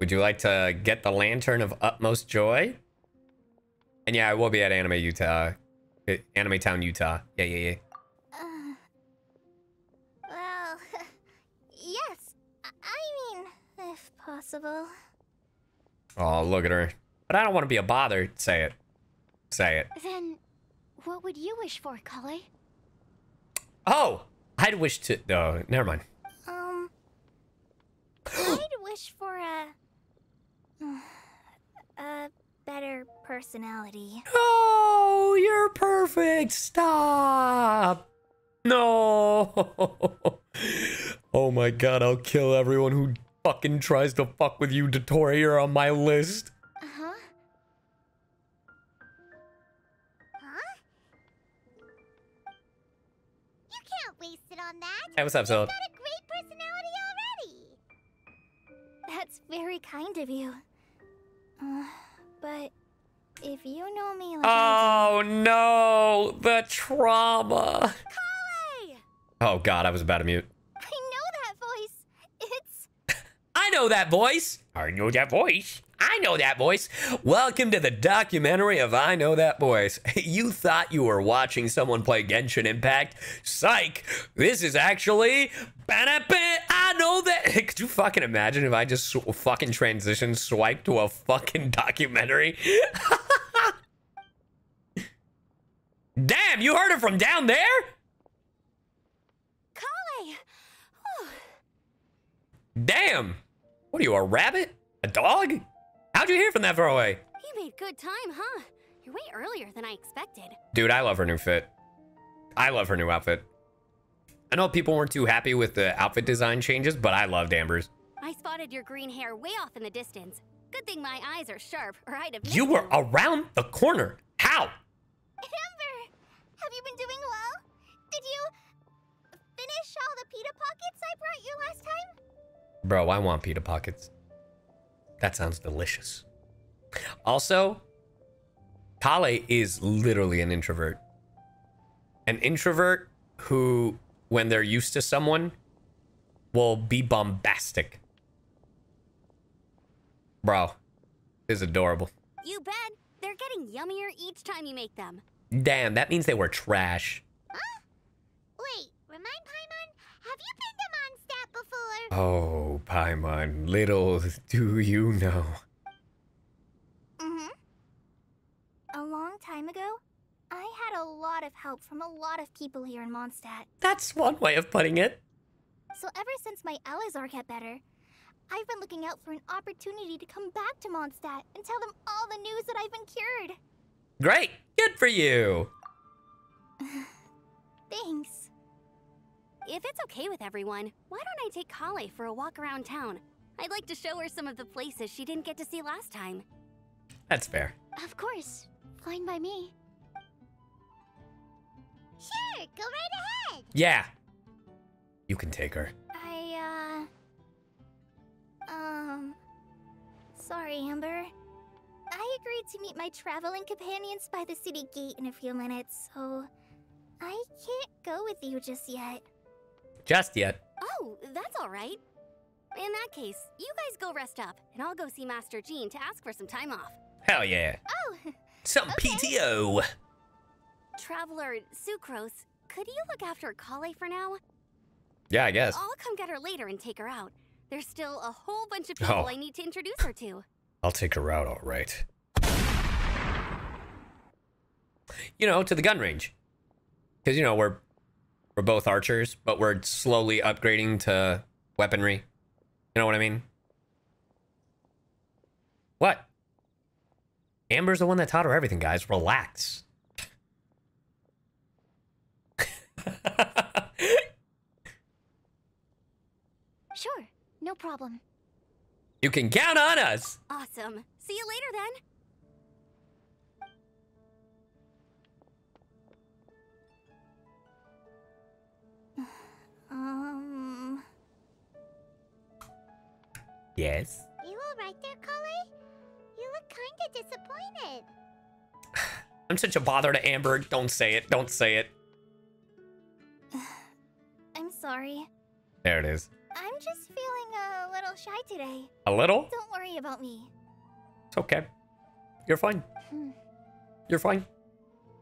Would you like to get the Lantern of Utmost Joy? And yeah, I will be at Anime Utah. uh, Anime Town, Utah. Yeah, yeah, yeah. Possible. Oh, look at her. But I don't want to be a bother. Say it. Say it. Then, what would you wish for, Collei? Oh, I'd wish to. Oh, never mind. Um, I'd wish for a a better personality. Oh, you're perfect. Stop. No. oh my god, I'll kill everyone who fucking tries to fuck with you, Dotori. You're on my list. Uh huh. Huh? You can't waste it on that. Hey, what's up, Philip? Got a great personality already. That's very kind of you. Uh, but if you know me like Oh no, the trauma. Collei! Oh god, I was about to mute. Know that voice. I know that voice. I know that voice. Welcome to the documentary of I Know That Voice. You thought you were watching someone play Genshin Impact? Psych! This is actually. I know that. Could you fucking imagine if I just sw- fucking transition swipe to a fucking documentary? Damn, you heard it from down there? Collei. Damn! What are you, a rabbit? A dog? How'd you hear from that far away? You made good time, huh? You're way earlier than I expected. Dude, I love her new fit. I love her new outfit. I know people weren't too happy with the outfit design changes, but I loved Amber's. I spotted your green hair way off in the distance. Good thing my eyes are sharp, or I'd have You were them. around the corner. How? Amber, have you been doing well? Did you finish all the pita pockets I brought you last time? Bro, I want pita pockets. That sounds delicious. Also, Collei is literally an introvert. an introvert who, when they're used to someone, will be bombastic. Bro, is adorable. You bet. They're getting yummier each time you make them. Damn, that means they were trash. Huh? Wait, remind Paimon, have you been to Mondstadt before? Oh, Paimon, little do you know. Mm-hmm. A long time ago, I had a lot of help from a lot of people here in Mondstadt. That's one way of putting it. So ever since my Eleazar got better, I've been looking out for an opportunity to come back to Mondstadt and tell them all the news that I've been cured. Great, good for you. If it's okay with everyone, why don't I take Collei for a walk around town? I'd like to show her some of the places she didn't get to see last time. That's fair. Of course. Fine by me. Sure, go right ahead. Yeah. You can take her. I, uh. Um. Sorry, Amber. I agreed to meet my traveling companions by the city gate in a few minutes, so. I can't go with you just yet. Just yet. Oh, that's all right. In that case, you guys go rest up, and I'll go see Master Jean to ask for some time off. Hell yeah. Oh, Some PTO. Traveler Sucrose, could you look after Collei for now? Yeah, I guess. I'll come get her later and take her out. There's still a whole bunch of people Oh. I need to introduce her to. I'll take her out, all right. You know, to the gun range. Because, you know, we're we're both archers, but we're slowly upgrading to weaponry. You know what I mean? What? Amber's the one that taught her everything, guys. Relax. Sure, no problem. you can count on us. Awesome. See you later then. Um. Yes. You alright there, Collei? You look kinda disappointed. I'm such a bother to Amber. Don't say it. Don't say it. I'm sorry. There it is. I'm just feeling a little shy today. A little? Don't worry about me. It's okay. You're fine. Hmm. You're fine.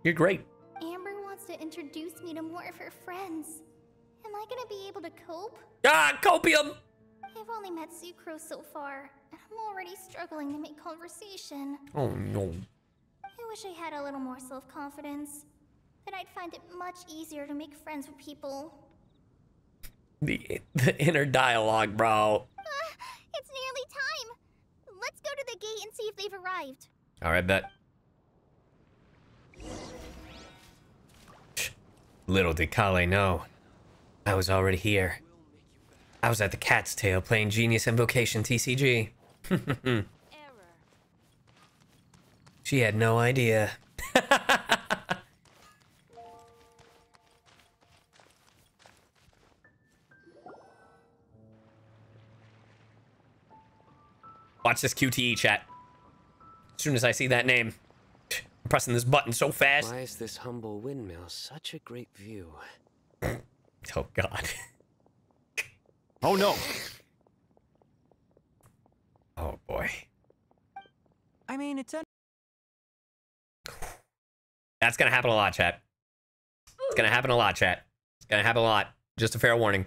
You're great. Amber wants to introduce me to more of her friends. Am I gonna be able to cope? Ah, copium! I've only met Sucrose so far, and I'm already struggling to make conversation. Oh no. I wish I had a little more self-confidence. Then I'd find it much easier to make friends with people. The, the inner dialogue, bro. Ah, it's nearly time! Let's go to the gate and see if they've arrived. All right, bet. Little did Collei know. I was already here. I was at the Cat's Tail playing Genius Invocation TCG. she had no idea. Watch this QTE chat. As soon as I see that name, I'm pressing this button so fast. Why is this humble windmill such a great view? Oh God. Oh no! Oh boy. I mean, it's un- That's gonna happen a lot, chat. It's gonna happen a lot, chat. It's gonna happen a lot. Just a fair warning.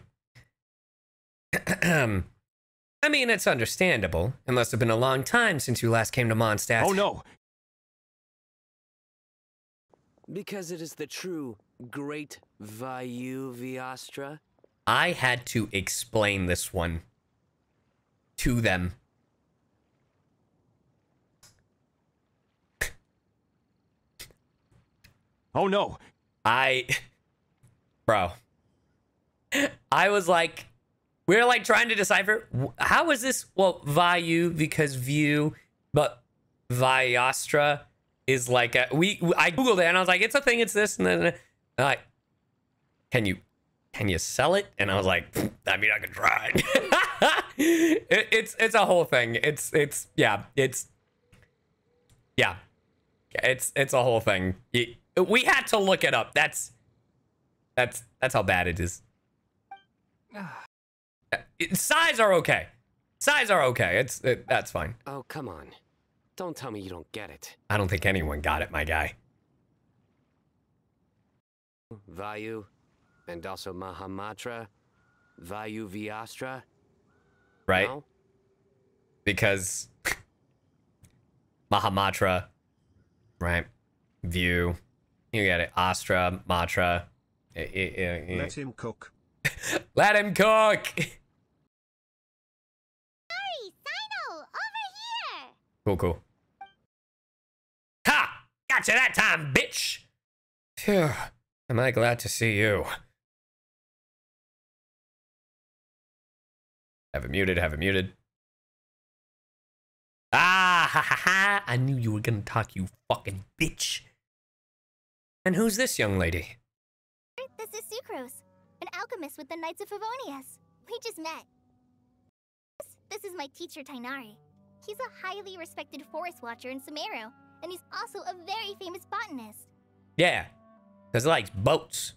I mean, it's understandable. It must have been a long time since you last came to Mondstadt. Oh no! Because it is the true Great Vayu Viastra. I had to explain this one to them. Oh no! I, bro, I was like, we are like trying to decipher how is this? Well, Vayu because view, but Vyastra is like a, we. I googled it and I was like, it's a thing. It's this and then like, can you can you sell it? And I was like, I mean, I could try. it, it's it's a whole thing. It's it's yeah. It's yeah. It's it's a whole thing. Y- We had to look it up. That's That's that's how bad it is. It- size are okay. Size are okay. It's it, that's fine. Oh, come on. Don't tell me you don't get it. I don't think anyone got it, my guy. Vayu, and also Mahamatra, Vayu Viastra. Right? No? Because Mahamatra, right? View. You get it. Astra, Matra. I- I- I- I- Let him cook. Let him cook. Sorry, Cyno, over here! Cool, cool. Ha! Gotcha that time, bitch! Phew. Am I glad to see you? Have it muted, have it muted. Ah, ha, ha, ha. I knew you were gonna talk, you fucking bitch. And who's this young lady? This is Sucrose, an alchemist with the Knights of Favonius. We just met. This, this is my teacher, Tighnari. He's a highly respected forest watcher in Sumeru, and he's also a very famous botanist. Yeah, because he likes boats.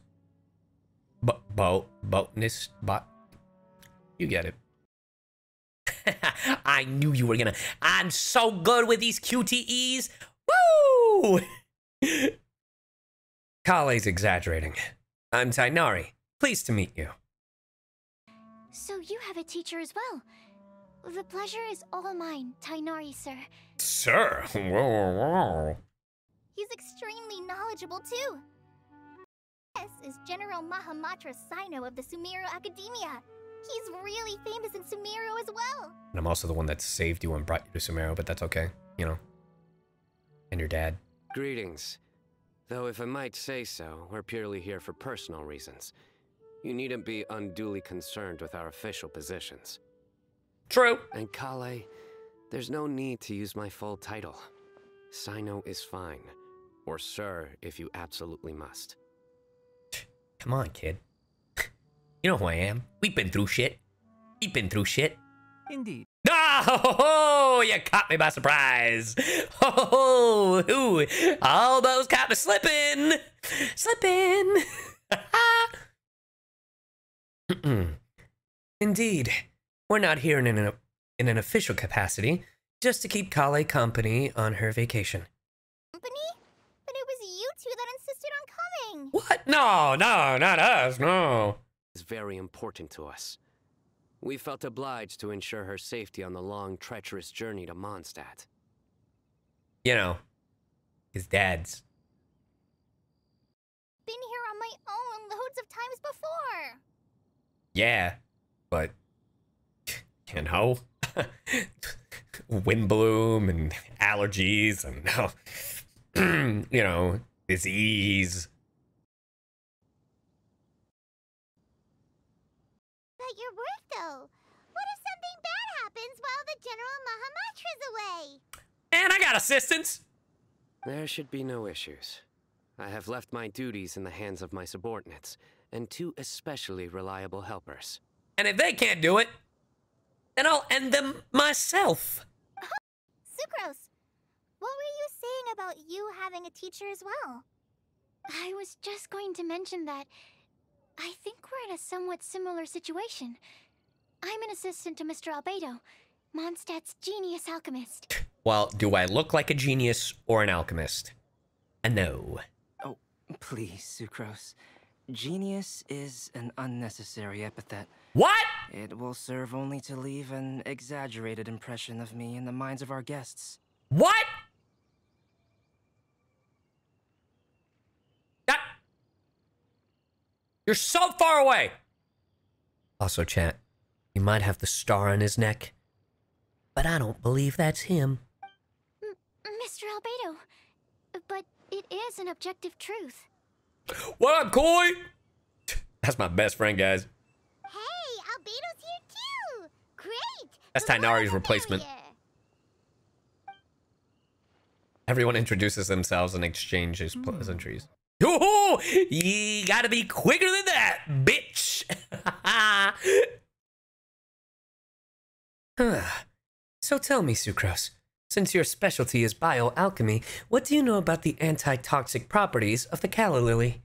Bo- boat, botanist, bot. You get it. I knew you were gonna. I'm so good with these QTEs. Woo! Collei's exaggerating. I'm Tighnari. Pleased to meet you. So you have a teacher as well. The pleasure is all mine, Tighnari, sir. Sir. Whoa, whoa, whoa. He's extremely knowledgeable, too. This is General Mahamatra Cyno of the Sumeru Academia. He's really famous in Sumeru as well. And I'm also the one that saved you and brought you to Sumeru, but that's okay. You know. And your dad. Greetings. Though, if I might say so, we're purely here for personal reasons. You needn't be unduly concerned with our official positions. True. And Collei, there's no need to use my full title. Cyno is fine. Or Sir, if you absolutely must. Come on, kid. You know who I am. We've been through shit. We've been through shit. Indeed. Oh, you caught me by surprise. Oh, ooh, almost caught me slipping. Slipping. Indeed. We're not here in an, in an official capacity, just to keep Collei company on her vacation. Company? But it was you two that insisted on coming. What? No, no, not us, no. Is very important to us. We felt obliged to ensure her safety on the long, treacherous journey to Mondstadt. You know, his dad's. Been here on my own loads of times before. Yeah, but you know, Windblume and allergies and you know disease. But your work, though. What if something bad happens while the General Mahamatra's away? And I got assistance. There should be no issues. I have left my duties in the hands of my subordinates, and two especially reliable helpers. And if they can't do it, then I'll end them myself. Sucrose, what were you saying about you having a teacher as well? I was just going to mention that I think we're in a somewhat similar situation. I'm an assistant to Mr. Albedo, Mondstadt's genius alchemist. Well, do I look like a genius or an alchemist? A no. Oh, please, Sucrose. Genius is an unnecessary epithet. What? It will serve only to leave an exaggerated impression of me in the minds of our guests. What? That. You're so far away. Also, chat, he might have the star on his neck, but I don't believe that's him. Mr. Albedo, but it is an objective truth. What up, Coy? That's my best friend, guys. Hey, Albedo's here too! Great! That's The Tighnari's replacement. Everyone introduces themselves and exchanges hmm. pleasantries. Ooh, you gotta be quicker than that, bitch. huh. So tell me, Sucrose, since your specialty is bioalchemy, what do you know about the anti-toxic properties of the calla lily?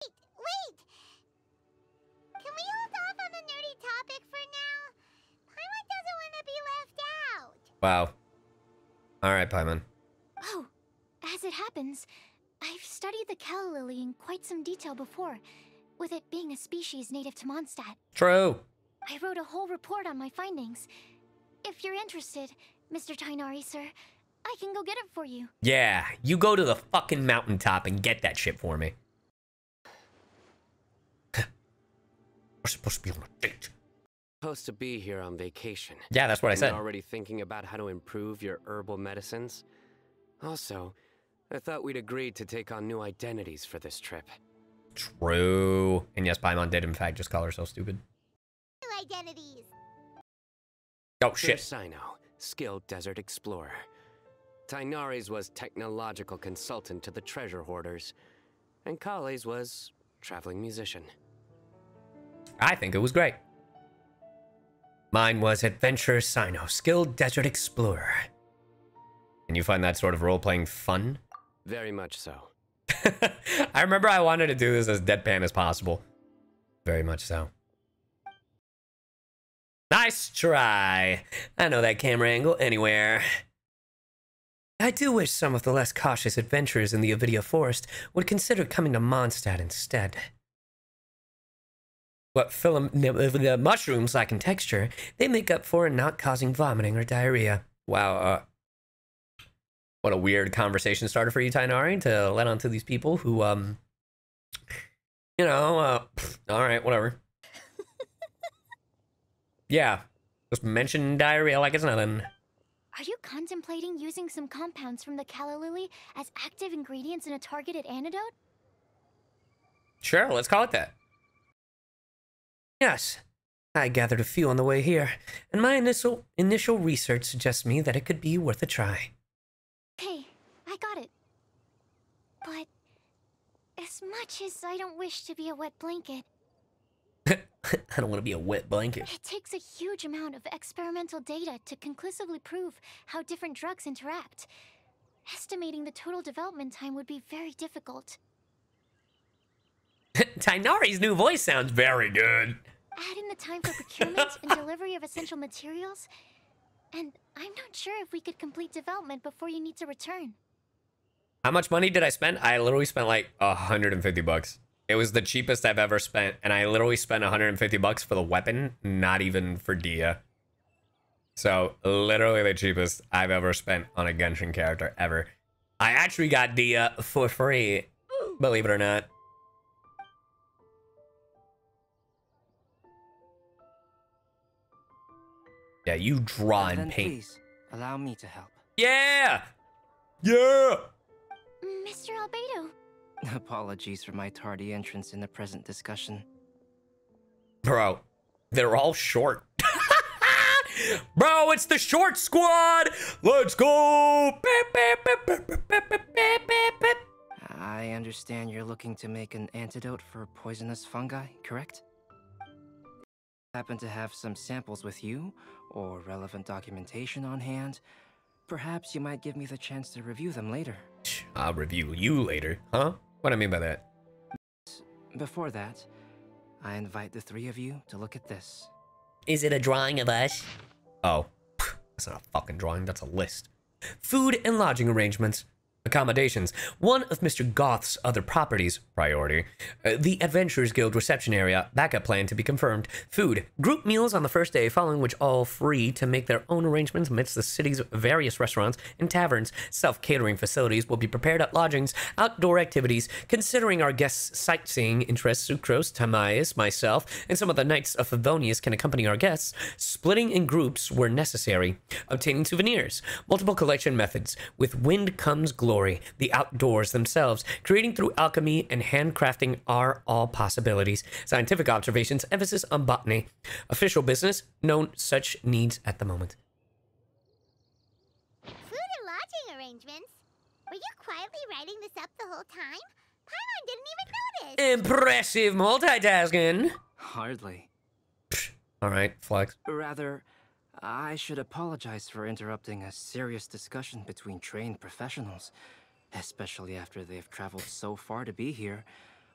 Wait, wait! Can we hold off on the nerdy topic for now? Paimon doesn't want to be left out. Wow. All right, Paimon. Oh, as it happens, I've studied the calla lily in quite some detail before, with it being a species native to Mondstadt. True. I wrote a whole report on my findings. If you're interested, Mr. Tighnari, sir, I can go get it for you. Yeah, you go to the fucking mountaintop and get that shit for me. We're supposed to be on a date. Supposed to be here on vacation. Yeah, that's what I And said. Already thinking about how to improve your herbal medicines? Also, I thought we'd agreed to take on new identities for this trip. True. And yes, Paimon did in fact just call herself stupid. New identities. Oh shit. Cyno, skilled desert explorer. Tighnari's was technological consultant to the treasure hoarders. And Collei's was traveling musician. I think it was great. Mine was Adventure Cyno, skilled desert explorer. And you find that sort of role playing fun? Very much so. I remember I wanted to do this as deadpan as possible. Very much so. Nice try. I know that camera angle anywhere. I do wish some of the less cautious adventurers in the Avidya Forest would consider coming to Mondstadt instead. What film the mushrooms lack in texture, they make up for in not causing vomiting or diarrhea. Wow, uh, what a weird conversation starter for you, Tighnari, to let on to these people who, um, you know, uh, all right, whatever. yeah, just mention diarrhea like it's nothing. Are you contemplating using some compounds from the calla lily as active ingredients in a targeted antidote? Sure, let's call it that. Yes, I gathered a few on the way here, and my initial initial research suggests me that it could be worth a try. I got it. But as much as I don't wish to be a wet blanket, I don't want to be a wet blanket. it takes a huge amount of experimental data to conclusively prove how different drugs interact. Estimating the total development time would be very difficult. Tighnari's new voice sounds very good. Add in the time for procurement and delivery of essential materials, and I'm not sure if we could complete development before you need to return. How much money did I spend? I literally spent like 150 bucks. It was the cheapest I've ever spent, and I literally spent 150 bucks for the weapon, not even for Dehya. So, literally the cheapest I've ever spent on a Genshin character ever. I actually got Dehya for free, believe it or not. Yeah, you draw and paint. please, allow me to help. Yeah! Yeah! Mr. Albedo! Apologies for my tardy entrance in the present discussion. Bro, they're all short. Bro, it's the short squad! Let's go! I understand you're looking to make an antidote for poisonous fungi, correct? Happen to have some samples with you, or relevant documentation on hand, perhaps you might give me the chance to review them later. I'll review you later, huh? What do I mean by that? Before that, I invite the three of you to look at this. Is it a drawing of us? Oh, that's not a fucking drawing, that's a list. Food and lodging arrangements. Accommodations. One of Mr. Goth's other properties, priority. Uh, the Adventurers Guild reception area, backup plan to be confirmed. Food. Group meals on the first day, following which all free to make their own arrangements amidst the city's various restaurants and taverns. Self catering facilities will be prepared at lodgings. Outdoor activities. Considering our guests' sightseeing interests, Sucrose, Timaeus, myself, and some of the Knights of Favonius can accompany our guests, splitting in groups where necessary. Obtaining souvenirs. Multiple collection methods. With wind comes glory. The outdoors themselves, creating through alchemy and handcrafting are all possibilities. Scientific observations, emphasis on botany. Official business, no such needs at the moment. Food and lodging arrangements? Were you quietly writing this up the whole time? Paimon didn't even notice. Impressive multitasking. Hardly. All right, flex. Rather, I should apologize for interrupting a serious discussion between trained professionals, especially after they've traveled so far to be here,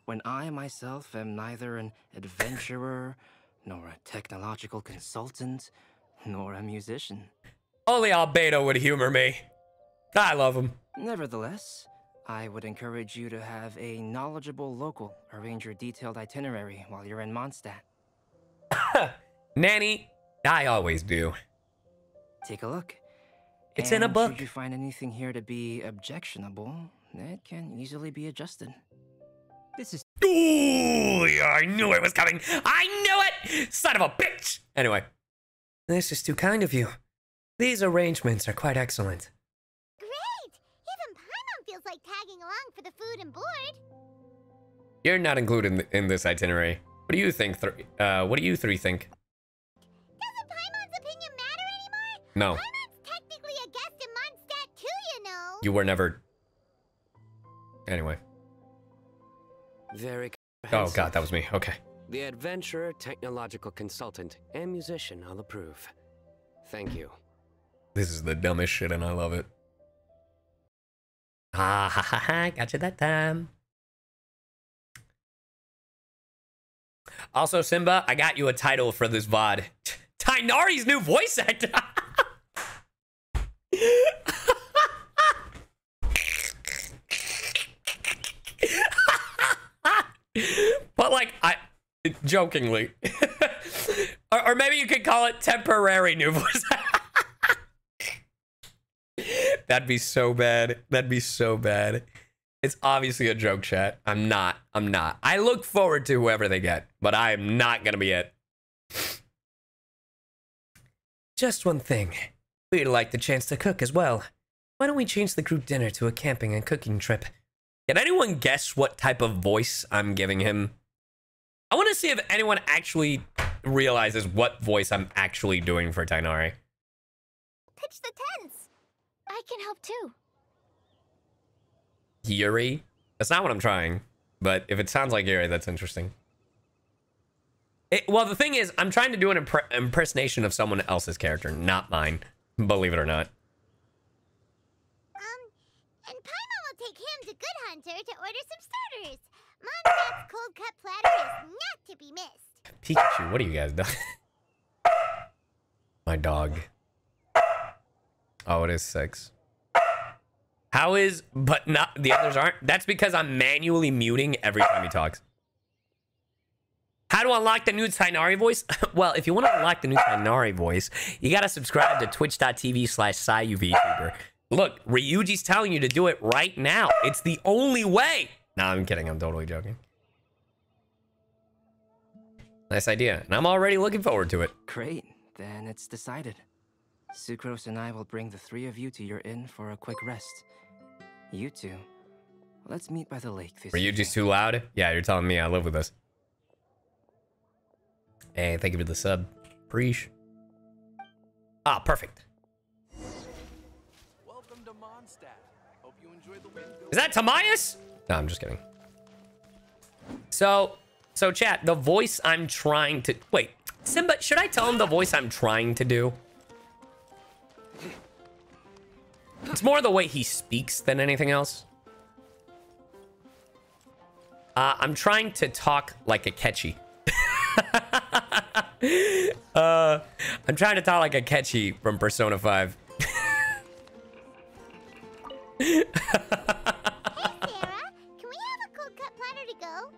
when I myself am neither an adventurer, nor a technological consultant, nor a musician. Only Albedo would humor me. I love him. Nevertheless, I would encourage you to have a knowledgeable local arrange your detailed itinerary while you're in Mondstadt. Nanny, I always do. Take a look. It's in a book. Should you find anything here to be objectionable, it can easily be adjusted. This is Ooh, yeah, I knew it was coming. I knew it! Son of a bitch! Anyway. This is too kind of you. These arrangements are quite excellent. Great! Even Paimon feels like tagging along for the food and board. You're not included in, in this itinerary. What do you think? Three? Uh, what do you three think? No, Paimon's technically a guest in Mondstadt too, you know. you were never. Anyway. Very Oh god, that was me. Okay. The adventurer, technological consultant, and musician I'll approve. Thank you. This is the dumbest shit, and I love it. Ha ha ha ha! Gotcha that time. Also, Simba, I got you a title for this VOD. Tighnari's new voice actor. but like, I jokingly, or, or maybe you could call it temporary new voice. That'd be so bad. That'd be so bad. It's obviously a joke, chat. I'm not. I'm not. I look forward to whoever they get, but I am not gonna be it. Just one thing. We'd like the chance to cook as well. Why don't we change the group dinner to a camping and cooking trip? Can anyone guess what type of voice I'm giving him? I want to see if anyone actually realizes what voice I'm actually doing for Tighnari. Pitch the tents. I can help too. Yuri? That's not what I'm trying. But if it sounds like Yuri, that's interesting. It, well, the thing is, I'm trying to do an impre- impersonation of someone else's character, not mine. Believe it or not. Um, and Paimon will take him to Good Hunter to order some starters. Cold cut platter is not to be missed. Pikachu, what are you guys doing? My dog. Oh, it is six. How is, but not, the others aren't? That's because I'm manually muting every time he talks. How to unlock the new Tighnari voice? well, if you want to unlock the new Tighnari voice, you gotta subscribe to twitch.tv slash cyyuvtuber. Look, Ryuji's telling you to do it right now. It's the only way. No, I'm kidding. I'm totally joking. Nice idea. And I'm already looking forward to it. great. Then it's decided. Sucrose and I will bring the three of you to your inn for a quick rest. You two, let's meet by the lake this evening. Ryuji's too loud? Yeah, you're telling me I live with this. Hey, thank you for the sub. Preach. Ah, perfect. Welcome to Mondstadt. Hope you enjoy the wind. Is that Timaeus? No, I'm just kidding. So, so chat, the voice I'm trying to wait, Simba, should I tell him the voice I'm trying to do? It's more the way he speaks than anything else. Uh, I'm trying to talk like Akechi. uh, I'm trying to talk like Akechi from Persona 5. Hey, Sarah, can we have a cold cut platter to go?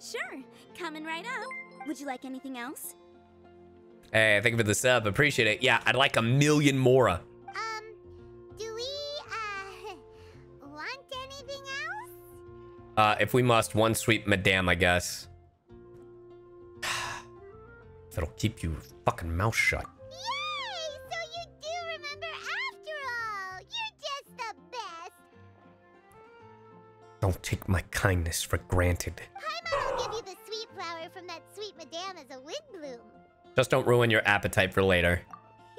Sure, coming right up. Would you like anything else? Hey, thank you for the sub. Appreciate it. Yeah, I'd like a million more. Um, do we, uh, want anything else? Uh, if we must, one sweet madame, I guess. If it'll keep you fucking mouth shut. Yay! So you do remember after all! You're just the best! Don't take my kindness for granted. Paimon will give you the sweet flower from that sweet madame as a wind bloom. Just don't ruin your appetite for later.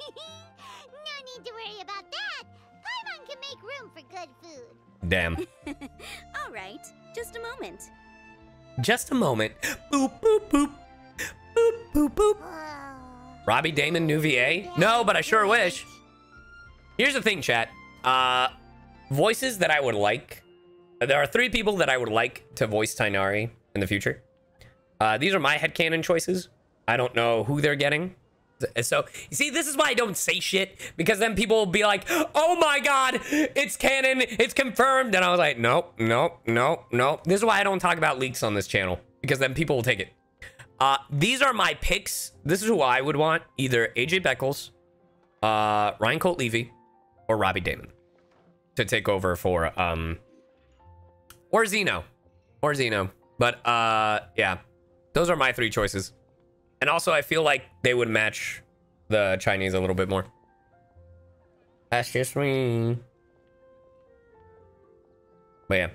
no need to worry about that! Paimon can make room for good food. Damn. All right, just a moment. Just a moment. Boop, boop, boop. Boop, boop, boop. Robbie Daymond, new VA? No, but I sure wish. Here's the thing, chat. Uh, voices that I would like. There are three people that I would like to voice Tighnari in the future. Uh, these are my headcanon choices. I don't know who they're getting. So, you see, this is why I don't say shit because then people will be like, oh my God, it's canon, it's confirmed. And I was like, nope, nope, nope, nope. This is why I don't talk about leaks on this channel because then people will take it. Uh, these are my picks. This is who I would want either AJ Beckles, uh, Ryan Colt Levy, or Robbie Daymond to take over for, um, or Zeno, or Zeno. But, uh, yeah, those are my three choices. And also, I feel like they would match the Chinese a little bit more. That's just me. But yeah.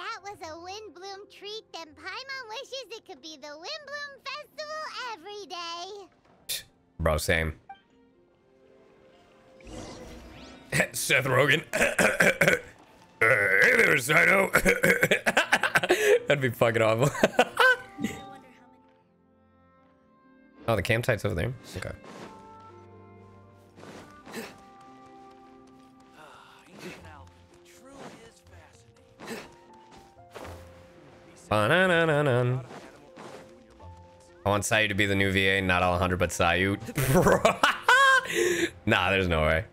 If that was a Windblume treat, then Paimon wishes it could be the Windblume Festival every day. Bro, same. Seth Rogen. hey there, Cyno. That'd be fucking awful. oh, the campsite's over there. Okay. I want Sayu to be the new VA, not Alejandro, but Sayu. nah, there's no way.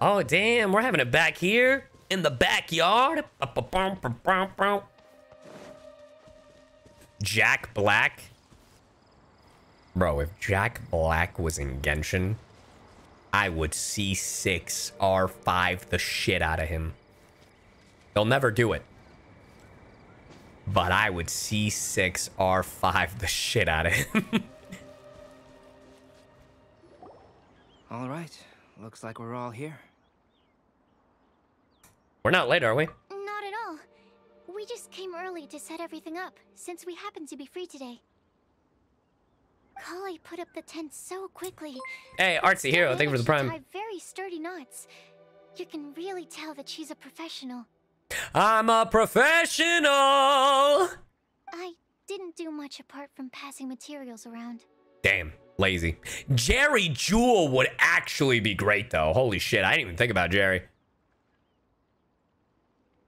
Oh, damn, we're having it back here in the backyard. Jack Black. Bro, if Jack Black was in Genshin, I would C6 R5 the shit out of him. They'll never do it. But I would C6 R5 the shit out of him. All right. Looks like we're all here. We're not late, are we? Not at all. We just came early to set everything up, since we happen to be free today. Collei put up the tent so quickly. Hey, Artsy still Hero, thank you for the prime. tie very sturdy knots. You can really tell that she's a professional. I'm a professional. I didn't do much apart from passing materials around. Damn, lazy. Jerry Jewell would actually be great, though. Holy shit, I didn't even think about Jerry.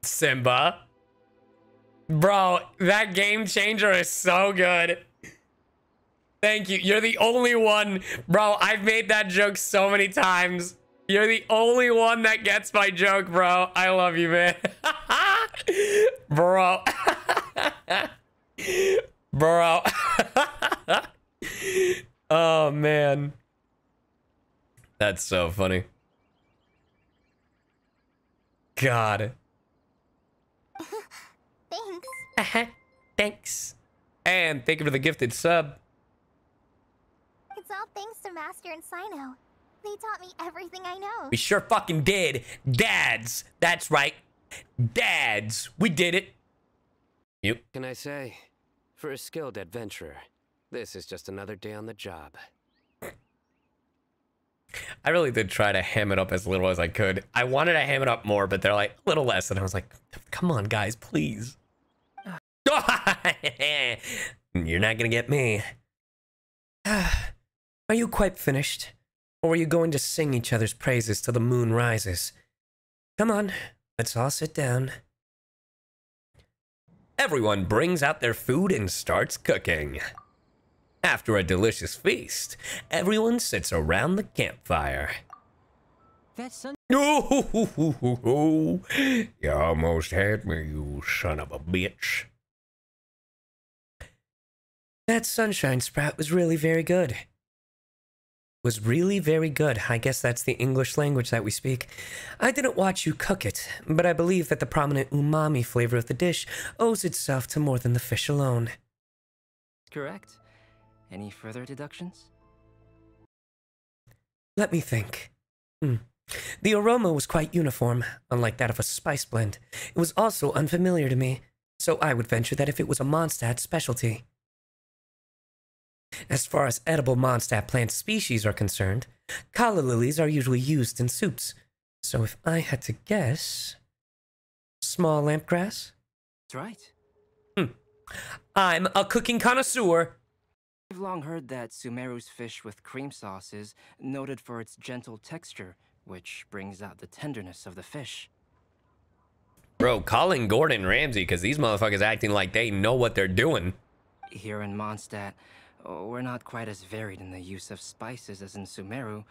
Simba. Bro, that game changer is so good. Thank you. You're the only one. Bro, I've made that joke so many times. You're the only one that gets my joke, bro. I love you, man. bro. bro. oh, man. That's so funny. God. Thanks. Uh-huh. Thanks. And thank you for the gifted sub. It's all thanks to Master and Cyno. They taught me everything I know. We sure fucking did. Dads. That's right. Dads. We did it. Yep. Can I say, for a skilled adventurer, this is just another day on the job. I really did try to ham it up as little as I could. I wanted to ham it up more, but they're like, a little less. And I was like, come on, guys, please. You're not gonna get me. Are you quite finished? Or are you going to sing each other's praises till the moon rises? Come on, let's all sit down. Everyone brings out their food and starts cooking. After a delicious feast, everyone sits around the campfire. That sun. Oh, you almost had me, you son of a bitch. That sunshine sprat was really very good. Was really very good. I guess that's the English language that we speak. I didn't watch you cook it, but I believe that the prominent umami flavor of the dish owes itself to more than the fish alone. Correct. Any further deductions? Let me think. Hmm. The aroma was quite uniform, unlike that of a spice blend. It was also unfamiliar to me, so I would venture that if it was a Mondstadt specialty. As far as edible Mondstadt plant species are concerned, calla lilies are usually used in soups. So if I had to guess, small lampgrass? That's right. Hmm. I'm a cooking connoisseur. I've long heard that Sumeru's fish with cream sauce is noted for its gentle texture, which brings out the tenderness of the fish. Bro, calling Gordon Ramsay because these motherfuckers acting like they know what they're doing. Here in Mondstadt, we're not quite as varied in the use of spices as in Sumeru,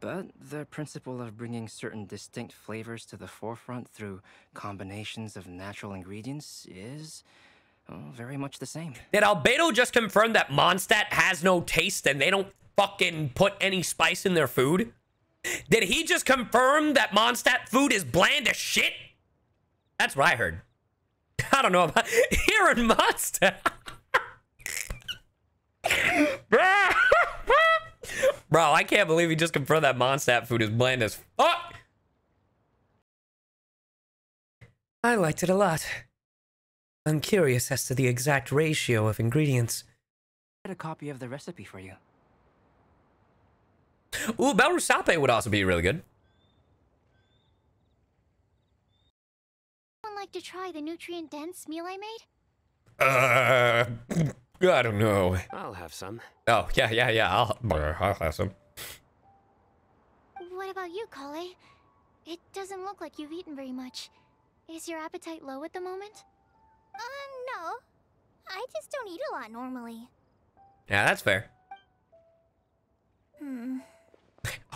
but the principle of bringing certain distinct flavors to the forefront through combinations of natural ingredients is very much the same. Did Albedo just confirm that Mondstadt has no taste and they don't fucking put any spice in their food? Did he just confirm that Mondstadt food is bland as shit? That's what I heard. I don't know about here in Mondstadt. Bro, I can't believe he just confirmed that Mondstadt food is bland as fuck. I liked it a lot. I'm curious as to the exact ratio of ingredients. I had a copy of the recipe for you. Ooh, Bel Rusape would also be really good. Would like to try the nutrient-dense meal I made? Uh, I don't know. I'll have some. Oh, yeah, yeah, yeah. I'll, I'll have some. What about you, Collei? It doesn't look like you've eaten very much. Is your appetite low at the moment? Uh, no. I just don't eat a lot normally. Yeah, that's fair. Hmm.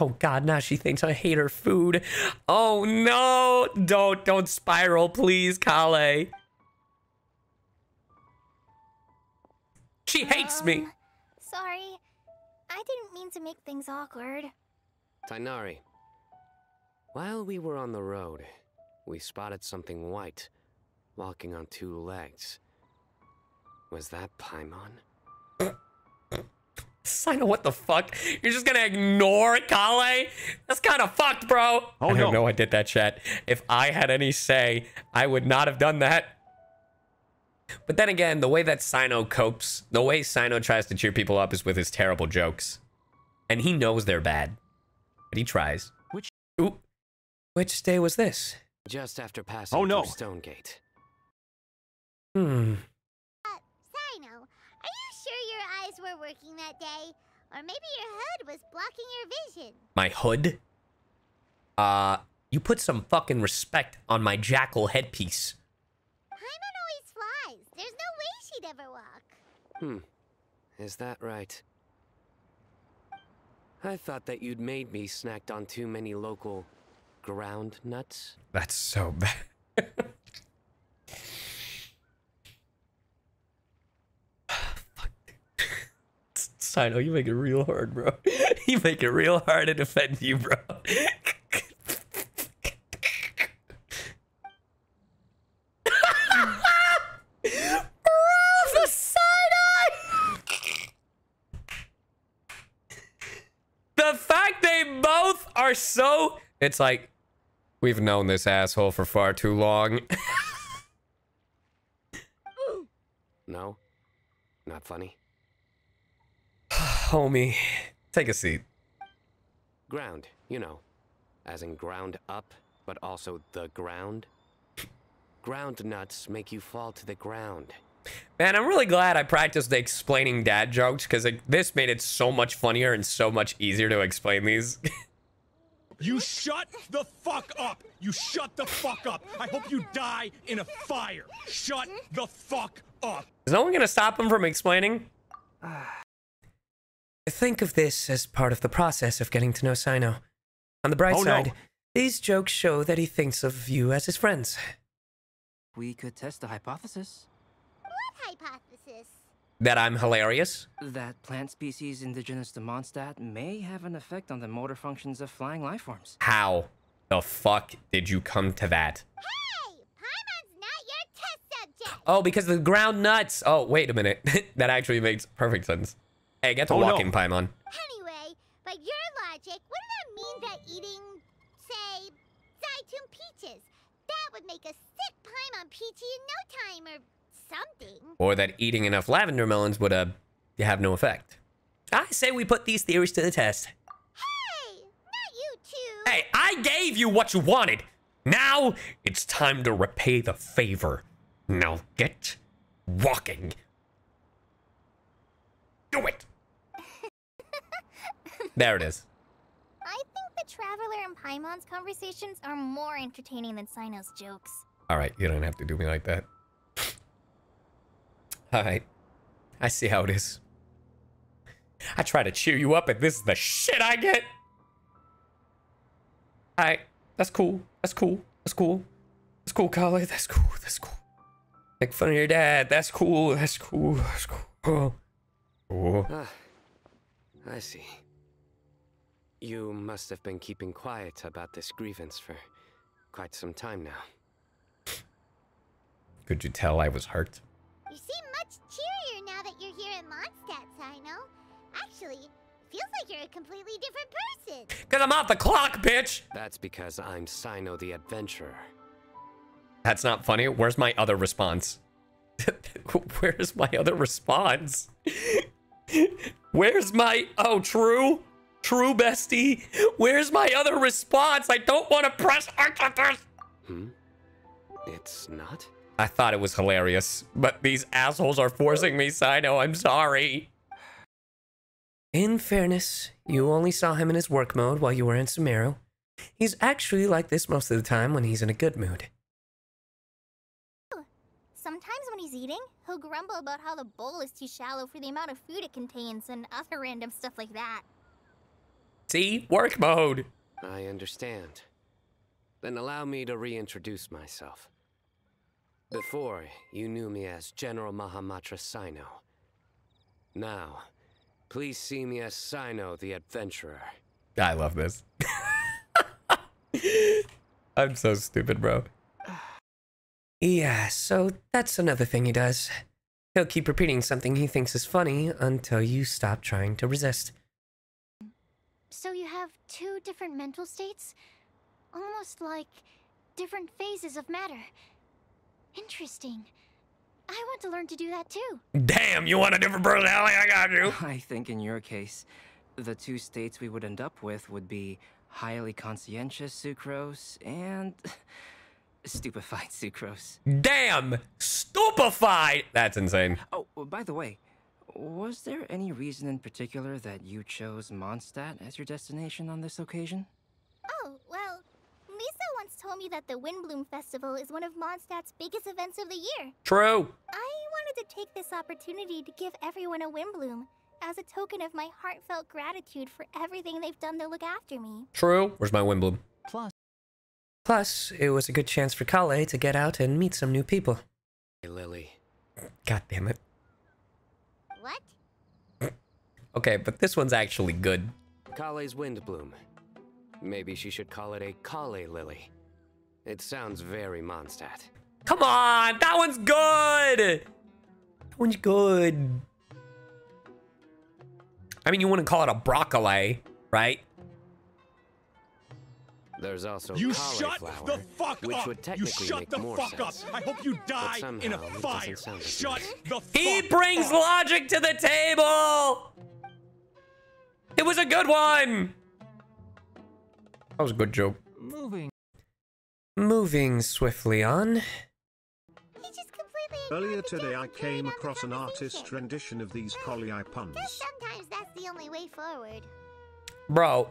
Oh God, now she thinks I hate her food. Oh no! Don't, don't spiral, please, Collei. She hates me. Um, Sorry. I didn't mean to make things awkward. Tighnari. While we were on the road, we spotted something white, walking on two legs. Was that Paimon? Cyno, what the fuck? You're just gonna ignore Collei? That's kind of fucked, bro. Oh, I no. have no idea that chat. If I had any say, I would not have done that. But then again, the way that Cyno copes, the way Cyno tries to cheer people up is with his terrible jokes. And he knows they're bad. But he tries. Which Ooh. Which day was this? Just after passing Oh, no. through Stonegate. Hmm. Uh, Cyno, are you sure your eyes were working that day? Or maybe your hood was blocking your vision? My hood? Uh, you put some fucking respect on my jackal headpiece. Paimon always flies. There's no way she'd ever walk. Hmm. Is that right? I thought that you'd made me snacked on too many local ground nuts. That's so bad. Fuck. Cyno, you make it real hard, bro. You make it real hard to defend you, bro. bro, the side eye! The fact they both are so. It's like, we've known this asshole for far too long. No? Not funny? Homie, take a seat. Ground, you know. As in ground up, but also the ground. Ground nuts make you fall to the ground. Man, I'm really glad I practiced explaining dad jokes because like, this made it so much funnier and so much easier to explain these. You shut the fuck up! You shut the fuck up! I hope you die in a fire! Shut the fuck up! Is no one gonna stop him from explaining? Think of this as part of the process of getting to know Cyno. On the bright Oh, no. side, these jokes show that he thinks of you as his friends. We could test the hypothesis What hypothesis? That I'm hilarious. that plant species indigenous to Mondstadt may have an effect on the motor functions of flying life forms. How the fuck did you come to that? Hey! Paimon's not your test subject! Oh, because the ground nuts. Oh, wait a minute. that actually makes perfect sense. Hey, get to Oh, no. walking, Paimon. Anyway, by your logic, wouldn't that mean that eating, say, Zaitun peaches, that would make a sick Paimon peachy in no time or something? Or that eating enough lavender melons would uh, have no effect. I say we put these theories to the test. Hey! Not you too. Hey, I gave you what you wanted. Now it's time to repay the favor. Now get walking. Do it. there it is. I think the Traveler and Paimon's conversations are more entertaining than Cyno's jokes. All right, you don't have to do me like that. All right. I see how it is. I try to cheer you up, and this is the shit I get. Alright, that's cool. That's cool. That's cool. That's cool, Collei. That's cool. That's cool. Make fun of your dad. That's cool. That's cool. That's cool. Oh. Ah, I see. You must have been keeping quiet about this grievance for quite some time now. Could you tell I was hurt? You seem much cheerier now that you're here in Mondstadt, Cyno. Actually, feels like you're a completely different person. Because I'm off the clock, bitch! That's because I'm Cyno the Adventurer. That's not funny. Where's my other response? Where's my other response? Where's my. Oh, true? True, bestie? Where's my other response? I don't want to press Arcturus! Hmm? It's not? I thought it was hilarious, but these assholes are forcing me, Cyno. I'm sorry. In fairness, you only saw him in his work mode while you were in Sumeru. He's actually like this most of the time when he's in a good mood. Sometimes when he's eating, he'll grumble about how the bowl is too shallow for the amount of food it contains and other random stuff like that. See? Work mode. I understand. Then allow me to reintroduce myself. Before, you knew me as General Mahamatra Cyno. Now, please see me as Cyno the Adventurer. I love this. I'm so stupid, bro. Yeah, so that's another thing he does. He'll keep repeating something he thinks is funny until you stop trying to resist. So you have two different mental states? Almost like different phases of matter. Interesting. I want to learn to do that too. Damn, you want a different personality? I got you. I think in your case, the two states we would end up with would be highly conscientious sucrose and stupefied sucrose. Damn! Stupefied! That's insane. Oh, by the way, was there any reason in particular that you chose Mondstadt as your destination on this occasion? Oh, well, Lisa once told me that the Windblume Festival is one of Mondstadt's biggest events of the year. True. I wanted to take this opportunity to give everyone a Windblume as a token of my heartfelt gratitude for everything they've done to look after me. True. Where's my Windblume? Plus, Plus, it was a good chance for Collei to get out and meet some new people. Hey, Lily. God damn it. What? Okay, but this one's actually good. Collei's Windblume. Maybe she should call it a Collei Lily. It sounds very Mondstadt. Come on, that one's good. That one's good. I mean, you wouldn't call it a broccoli, right? There's also You cauliflower, shut the fuck which up! would You technically shut make the more fuck sense. up! I hope you die in a doesn't fire! sound as Shut nice. the He brings up! logic to the table. It was a good one. That was a good joke. moving. Moving swiftly on. He just completely ignored Earlier today I came across an artist rendition of these Collie puns. Sometimes that's the only way forward. Bro.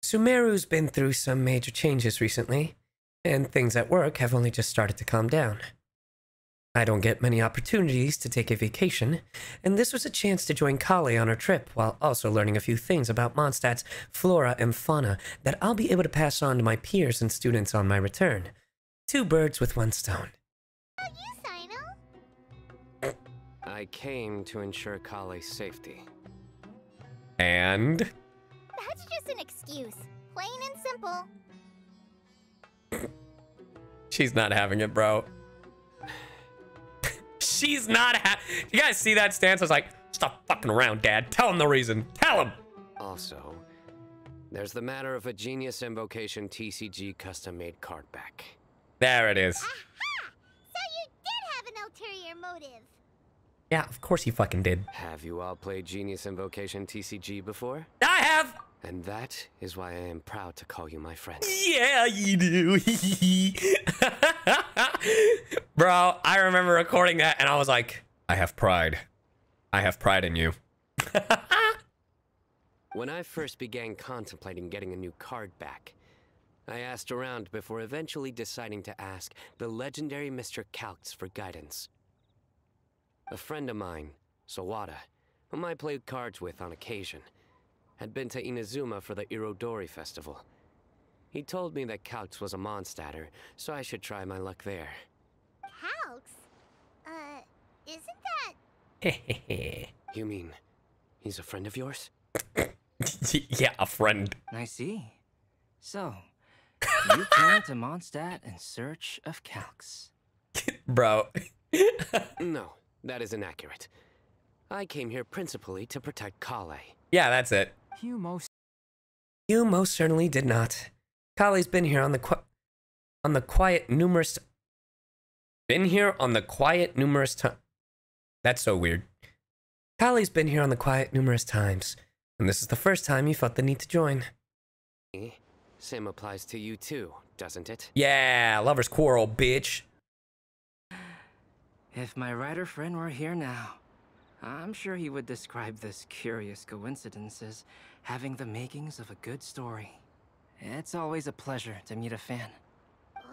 Sumeru's been through some major changes recently, and things at work have only just started to calm down. I don't get many opportunities to take a vacation, and this was a chance to join Collei on her trip while also learning a few things about Mondstadt's flora and fauna that I'll be able to pass on to my peers and students on my return. Two birds with one stone. Oh, you, Cyno? I came to ensure Collei's safety. And That's just an excuse. Plain and simple. She's not having it, bro. She's not ha- You guys see that stance? I was like, stop fucking around, Dad. Tell him the reason. Tell him. Also, there's the matter of a Genius Invocation TCG custom-made card back. There it is. Aha! So you did have an ulterior motive. Yeah, of course he fucking did. Have you all played Genius Invocation TCG before? I have. And that is why I am proud to call you my friend. Yeah, you do. Bro, I remember recording that and I was like, I have pride. I have pride in you. When I first began contemplating getting a new card back, I asked around before eventually deciding to ask the legendary Mr. Calx for guidance. A friend of mine, Sawada, whom I played cards with on occasion, had been to Inazuma for the Irodori festival. He told me that Calx was a Mondstatter, so I should try my luck there. Calx? Uh, isn't that... you mean he's a friend of yours? yeah, a friend. I see. So, you came to Mondstadt in search of Calx. Bro. no, that is inaccurate. I came here principally to protect Collei. Yeah, that's it. You most You most certainly did not. Collei's been here on the qui- on the quiet numerous been here on the quiet numerous times. That's so weird. Collei's been here on the quiet numerous times, and this is the first time you felt the need to join. Same applies to you too, doesn't it? Yeah, lovers quarrel, bitch. If my writer friend were here now, I'm sure he would describe this curious coincidence as having the makings of a good story. It's always a pleasure to meet a fan.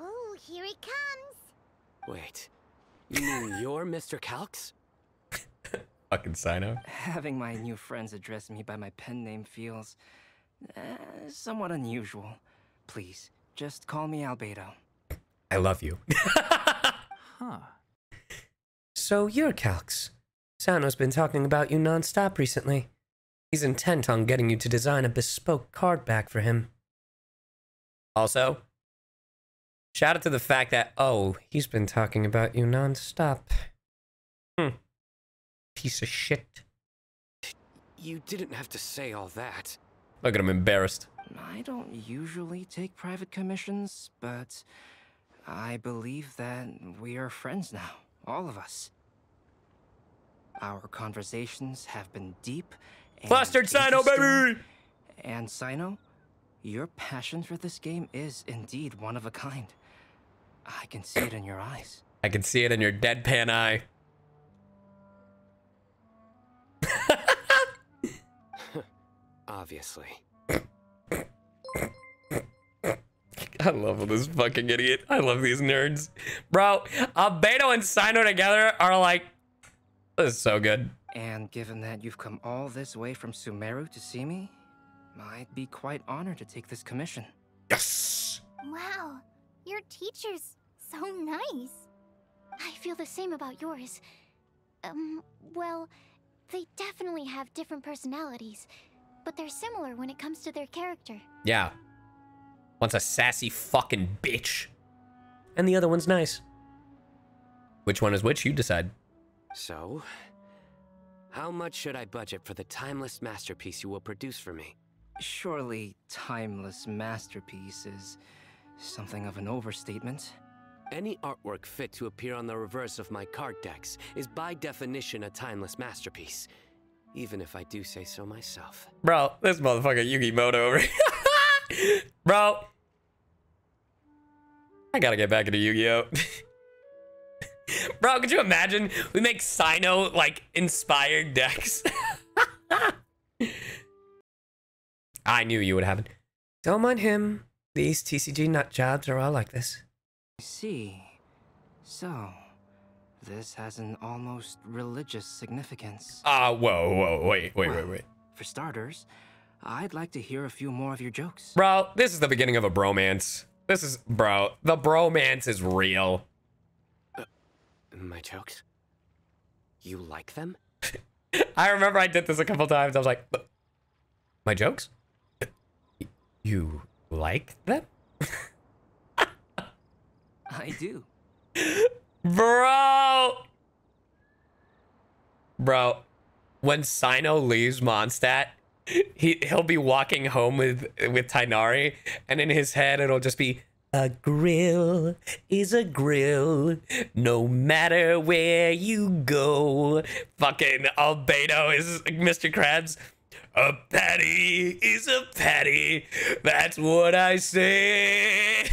Oh, here he comes. Wait, you mean you're Mr. Calx? Fucking Cyno. Having my new friends address me by my pen name feels uh, somewhat unusual. Please, just call me Albedo. I love you. Huh. So you're Calx. Cyno's been talking about you nonstop recently. He's intent on getting you to design a bespoke card back for him. Also, shout out to the fact that, oh, he's been talking about you nonstop. Hmm. Piece of shit. You didn't have to say all that. Look at him embarrassed. I don't usually take private commissions, but I believe that we are friends now, all of us. Our conversations have been deep and Flustered Cyno, baby! And Cyno, your passion for this game is indeed one of a kind. I can see it in your eyes. I can see it in your deadpan eye. Obviously. I love this fucking idiot. I love these nerds. Bro, Albedo and Cyno together are like, this is so good. And given that you've come all this way from Sumeru to see me, I'd be quite honored to take this commission. Yes! Wow, your teacher's so nice. I feel the same about yours. Um, well, they definitely have different personalities, but they're similar when it comes to their character. Yeah. One's a sassy fucking bitch. And the other one's nice. Which one is which? You decide. So, how much should I budget for the timeless masterpiece you will produce for me? Surely, timeless masterpiece is something of an overstatement. Any artwork fit to appear on the reverse of my card decks is by definition a timeless masterpiece, even if I do say so myself. Bro, this motherfucker Yugi Moto over here. Bro. I gotta get back into Yu-Gi-Oh! Bro, could you imagine? We make Cyno, like, inspired decks. I knew you would happen. Don't mind him. These TCG nut jobs are all like this. I see. So, this has an almost religious significance. Ah, uh, whoa, whoa, wait, wait, wait, wait. For starters, I'd like to hear a few more of your jokes. Bro, this is the beginning of a bromance. This is, bro, the bromance is real. My jokes? You like them? I remember I did this a couple times. I was like, my jokes? You like them? I do. Bro! Bro, when Cyno leaves Mondstadt, he he'll be walking home with with Tighnari, and in his head it'll just be a grill is a grill, no matter where you go. Fucking Albedo is Mr. Krabs. A patty is a patty. That's what I say.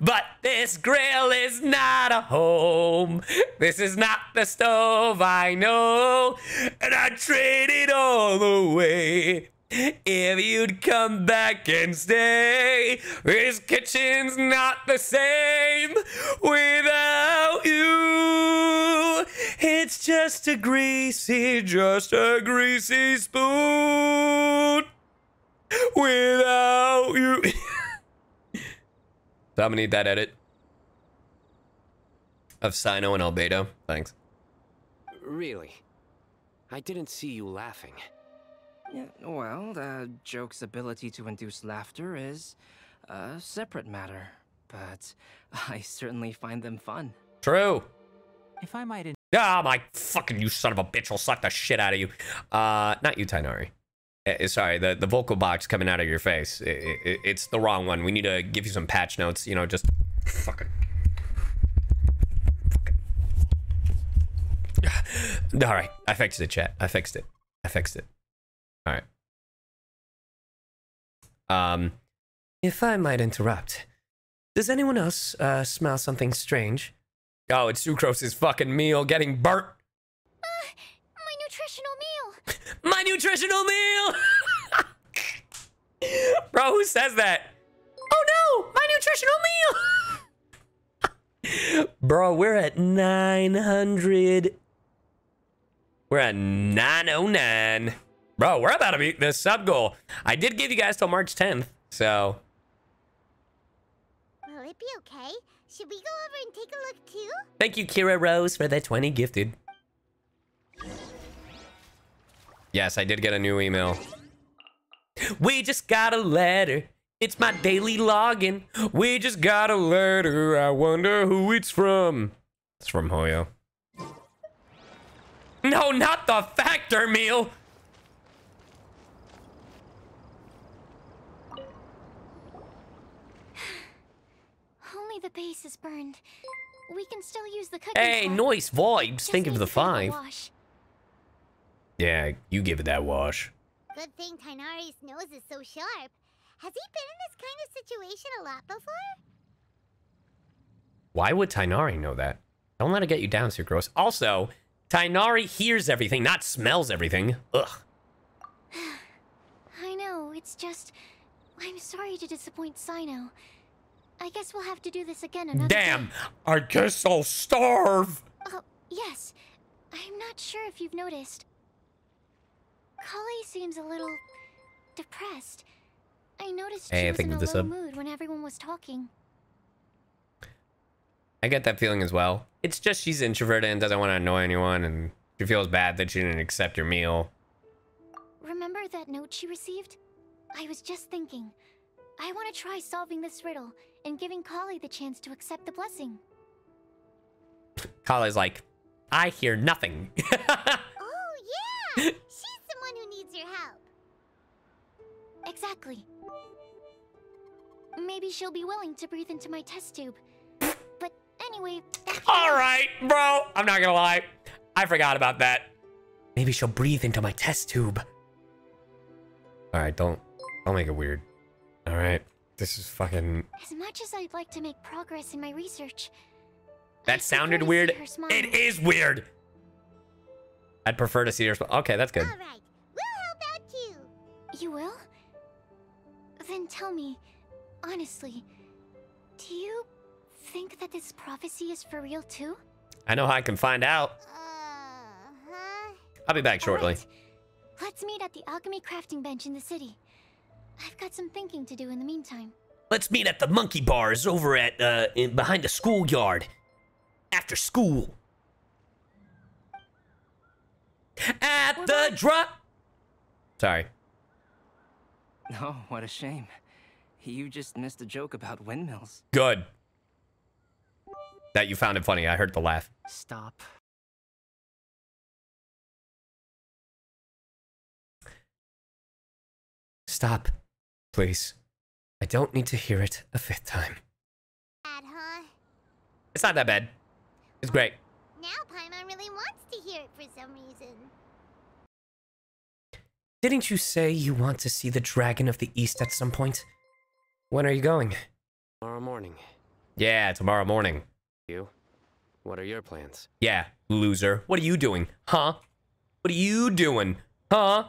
But this grill is not a home. This is not the stove I know. And I trade it all away. If you'd come back and stay. This kitchen's not the same without you. It's just a greasy, just a greasy spoon without you. so I'm gonna need that edit of Cyno and Albedo. Thanks. Really? I didn't see you laughing. Yeah, well, the joke's ability to induce laughter is a separate matter, but I certainly find them fun. True. If I might Ah, my fucking you son of a bitch! I'll suck the shit out of you. Uh, not you, Tighnari. Uh, sorry, the the vocal box coming out of your face. I- I- I- it's the wrong one. We need to give you some patch notes. You know, just fucking. fucking- All right, I fixed it, chat. I fixed it. I fixed it. All right. Um, if I might interrupt, does anyone else uh, smell something strange? Oh, it's Sucrose's fucking meal getting burnt. My nutritional meal. My nutritional meal. Bro, who says that? Oh no, my nutritional meal. Bro, we're at 900. We're at 909. Bro, we're about to beat this sub goal. I did give you guys till March 10th, so Will it be okay? Should we go over and take a look too? thank you, Kira Rose, for the 20 gifted. Yes, I did get a new email. We just got a letter. It's my daily login. We just got a letter. I wonder who it's from. It's from Hoyo. No, not the factor meal. Only the base is burned. We can still use the cooking Hey, pot. nice vibes. Just Think of the a bit of a five. wash. Yeah, you give it that wash. Good thing Tighnari's nose is so sharp. Has he been in this kind of situation a lot before? Why would Tighnari know that? Don't let it get you down, Sucrose. Also, Tighnari hears everything, not smells everything. Ugh. I know, it's just... I'm sorry to disappoint Cyno. I guess we'll have to do this again another Damn, day. I guess I'll starve. Oh, yes. I'm not sure if you've noticed. Collei seems a little... depressed. I noticed Hey, she I was think in a this low up. mood when everyone was talking. I get that feeling as well. It's just she's introverted and doesn't want to annoy anyone, and she feels bad that she didn't accept your meal. Remember that note she received? I was just thinking. I want to try solving this riddle and giving Collei the chance to accept the blessing. Collei's like, I hear nothing. Oh, yeah! She's someone who needs your help. Exactly. Maybe she'll be willing to breathe into my test tube. But anyway, All right, bro. I'm not gonna lie. I forgot about that. Maybe she'll breathe into my test tube. All right, don't don't make it weird. All right, this is fucking. As much as I'd like to make progress in my research, That sounded weird. smile. It is weird. I'd prefer to see her. sm- Okay, that's good. All right, we'll help out too. you will? Then tell me, honestly, do you think that this prophecy is for real too? I know how I can find out. Uh-huh. I'll be back shortly. Alright, Let's meet at the alchemy crafting bench in the city. I've got some thinking to do in the meantime. Let's meet at the monkey bars over at uh in, behind the schoolyard. After school. At the drop. Sorry. Oh, what a shame. You just missed a joke about windmills. Good. That you found it funny. I heard the laugh. Stop. Stop, please. I don't need to hear it a fifth time. Bad, huh? It's not that bad. It's great. Now Paimon really wants to hear it for some reason. Didn't you say you want to see the Dragon of the East at some point? When are you going? Tomorrow morning. Yeah, tomorrow morning. You? What are your plans? Yeah, loser. What are you doing? Huh? What are you doing? Huh?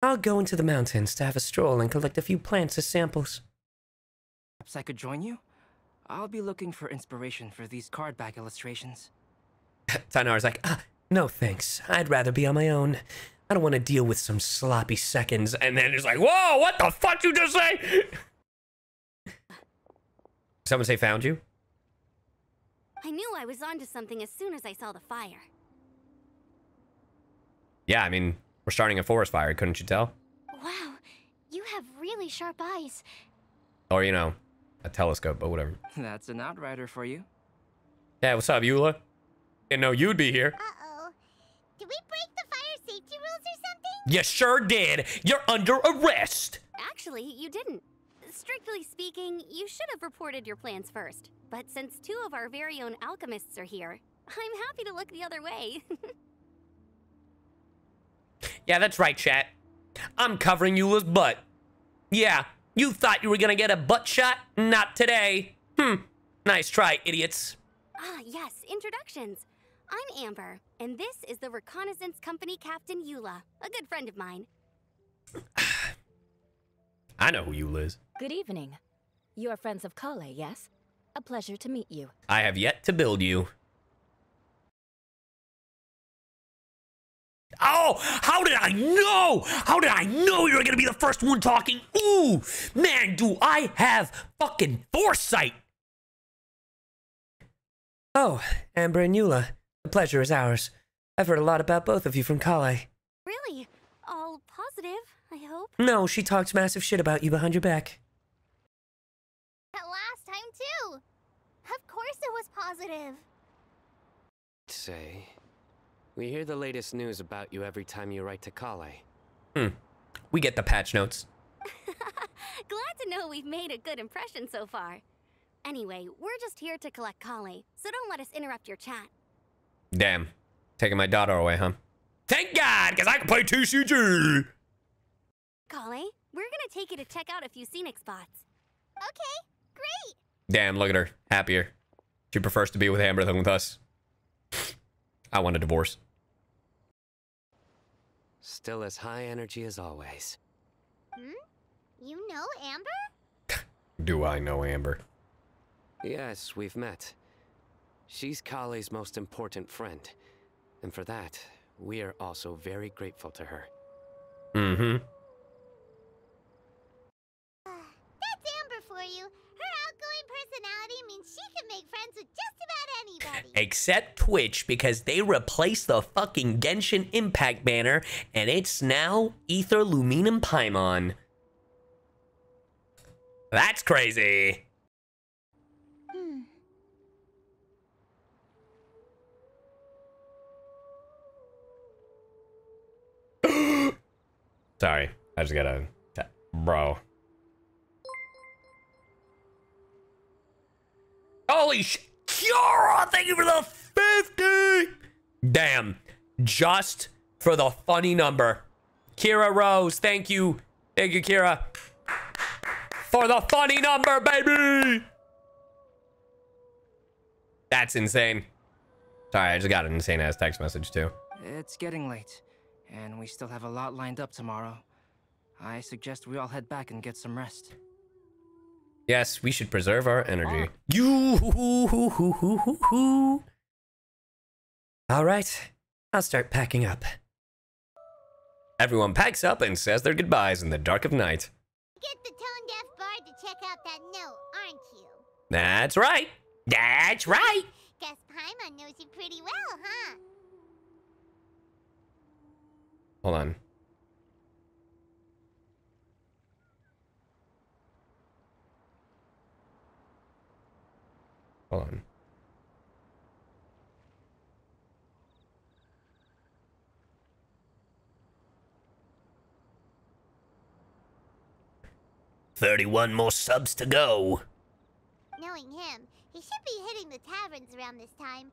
I'll go into the mountains to have a stroll and collect a few plants as samples. Perhaps I could join you? I'll be looking for inspiration for these card back illustrations. Tainar's like, ah, no thanks. I'd rather be on my own. I don't want to deal with some sloppy seconds. And then it's like, whoa, what the fuck you just say? Someone say found you? I knew I was onto something as soon as I saw the fire. Yeah, I mean, we're starting a forest fire, couldn't you tell? Wow, you have really sharp eyes. Or, you know, a telescope, but whatever. That's an outrider for you. Yeah, what's up, Eula? Didn't know you'd be here. Uh-oh. Did we break the fire safety rules or something? You sure did. You're under arrest. Actually, you didn't. Strictly speaking, you should have reported your plans first. But since two of our very own alchemists are here, I'm happy to look the other way. Yeah, that's right, chat. I'm covering Eula's butt. Yeah, you thought you were gonna get a butt shot? Not today. Hmm. Nice try, idiots. ah, yes, introductions. I'm Amber, and this is the Reconnaissance Company Captain Eula, a good friend of mine. I know who Eula is. Good evening. You are friends of Collei, yes? A pleasure to meet you. I have yet to build you. Oh, how did I know? How did I know you were gonna be the first one talking? Ooh, man, do I have fucking foresight? Oh, Amber and Eula, the pleasure is ours. I've heard a lot about both of you from Collei. Really? All positive, I hope? No, she talks massive shit about you behind your back. That last time, too. Of course it was positive. Say, we hear the latest news about you every time you write to Collei. Hmm. We get the patch notes. Glad to know we've made a good impression so far. Anyway, we're just here to collect Collei, so don't let us interrupt your chat. Damn. Taking my daughter away, huh? Thank God, because I can play TCG! Collei, we're gonna take you to check out a few scenic spots. Okay, great. Damn, look at her. Happier. She prefers to be with Amber than with us. I want a divorce. Still as high energy as always. Hmm? You know Amber? Do I know Amber? Yes, we've met. She's Collei's most important friend. And for that, we are also very grateful to her. Mm-hmm. That's Amber for you. Her outgoing personality means she can make friends with just about anybody. Except Twitch, because they replaced the fucking Genshin Impact banner, and it's now Ether Luminum Paimon. That's crazy. Sorry, I just gotta, bro. Holy sh! Kiara, thank you for the 50! Damn, just for the funny number. Kira Rose, thank you. Thank you, Kira. For the funny number, baby! That's insane. Sorry, I just got an insane ass text message too. It's getting late, and we still have a lot lined up tomorrow. I suggest we all head back and get some rest. Yes, we should preserve our energy. You. All right, I'll start packing up. Everyone packs up and says their goodbyes in the dark of night. Get the tone deaf bard to check out that note, aren't you? That's right. That's right. Guess Paimon knows you pretty well, huh? Hold on. Hold on. Thirty-one more subs to go. Knowing him, he should be hitting the taverns around this time.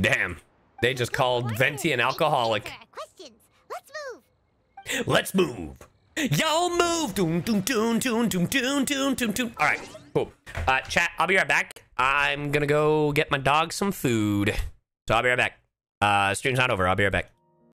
Damn. They just called Venti an alcoholic. Questions. Let's move. Let's move. Y'all move. Doom, doom, doom, doom, doom, doom, doom, doom, doom. All right, cool. Uh, chat, I'll be right back. I'm gonna go get my dog some food. So I'll be right back. Uh, stream's not over. I'll be right back.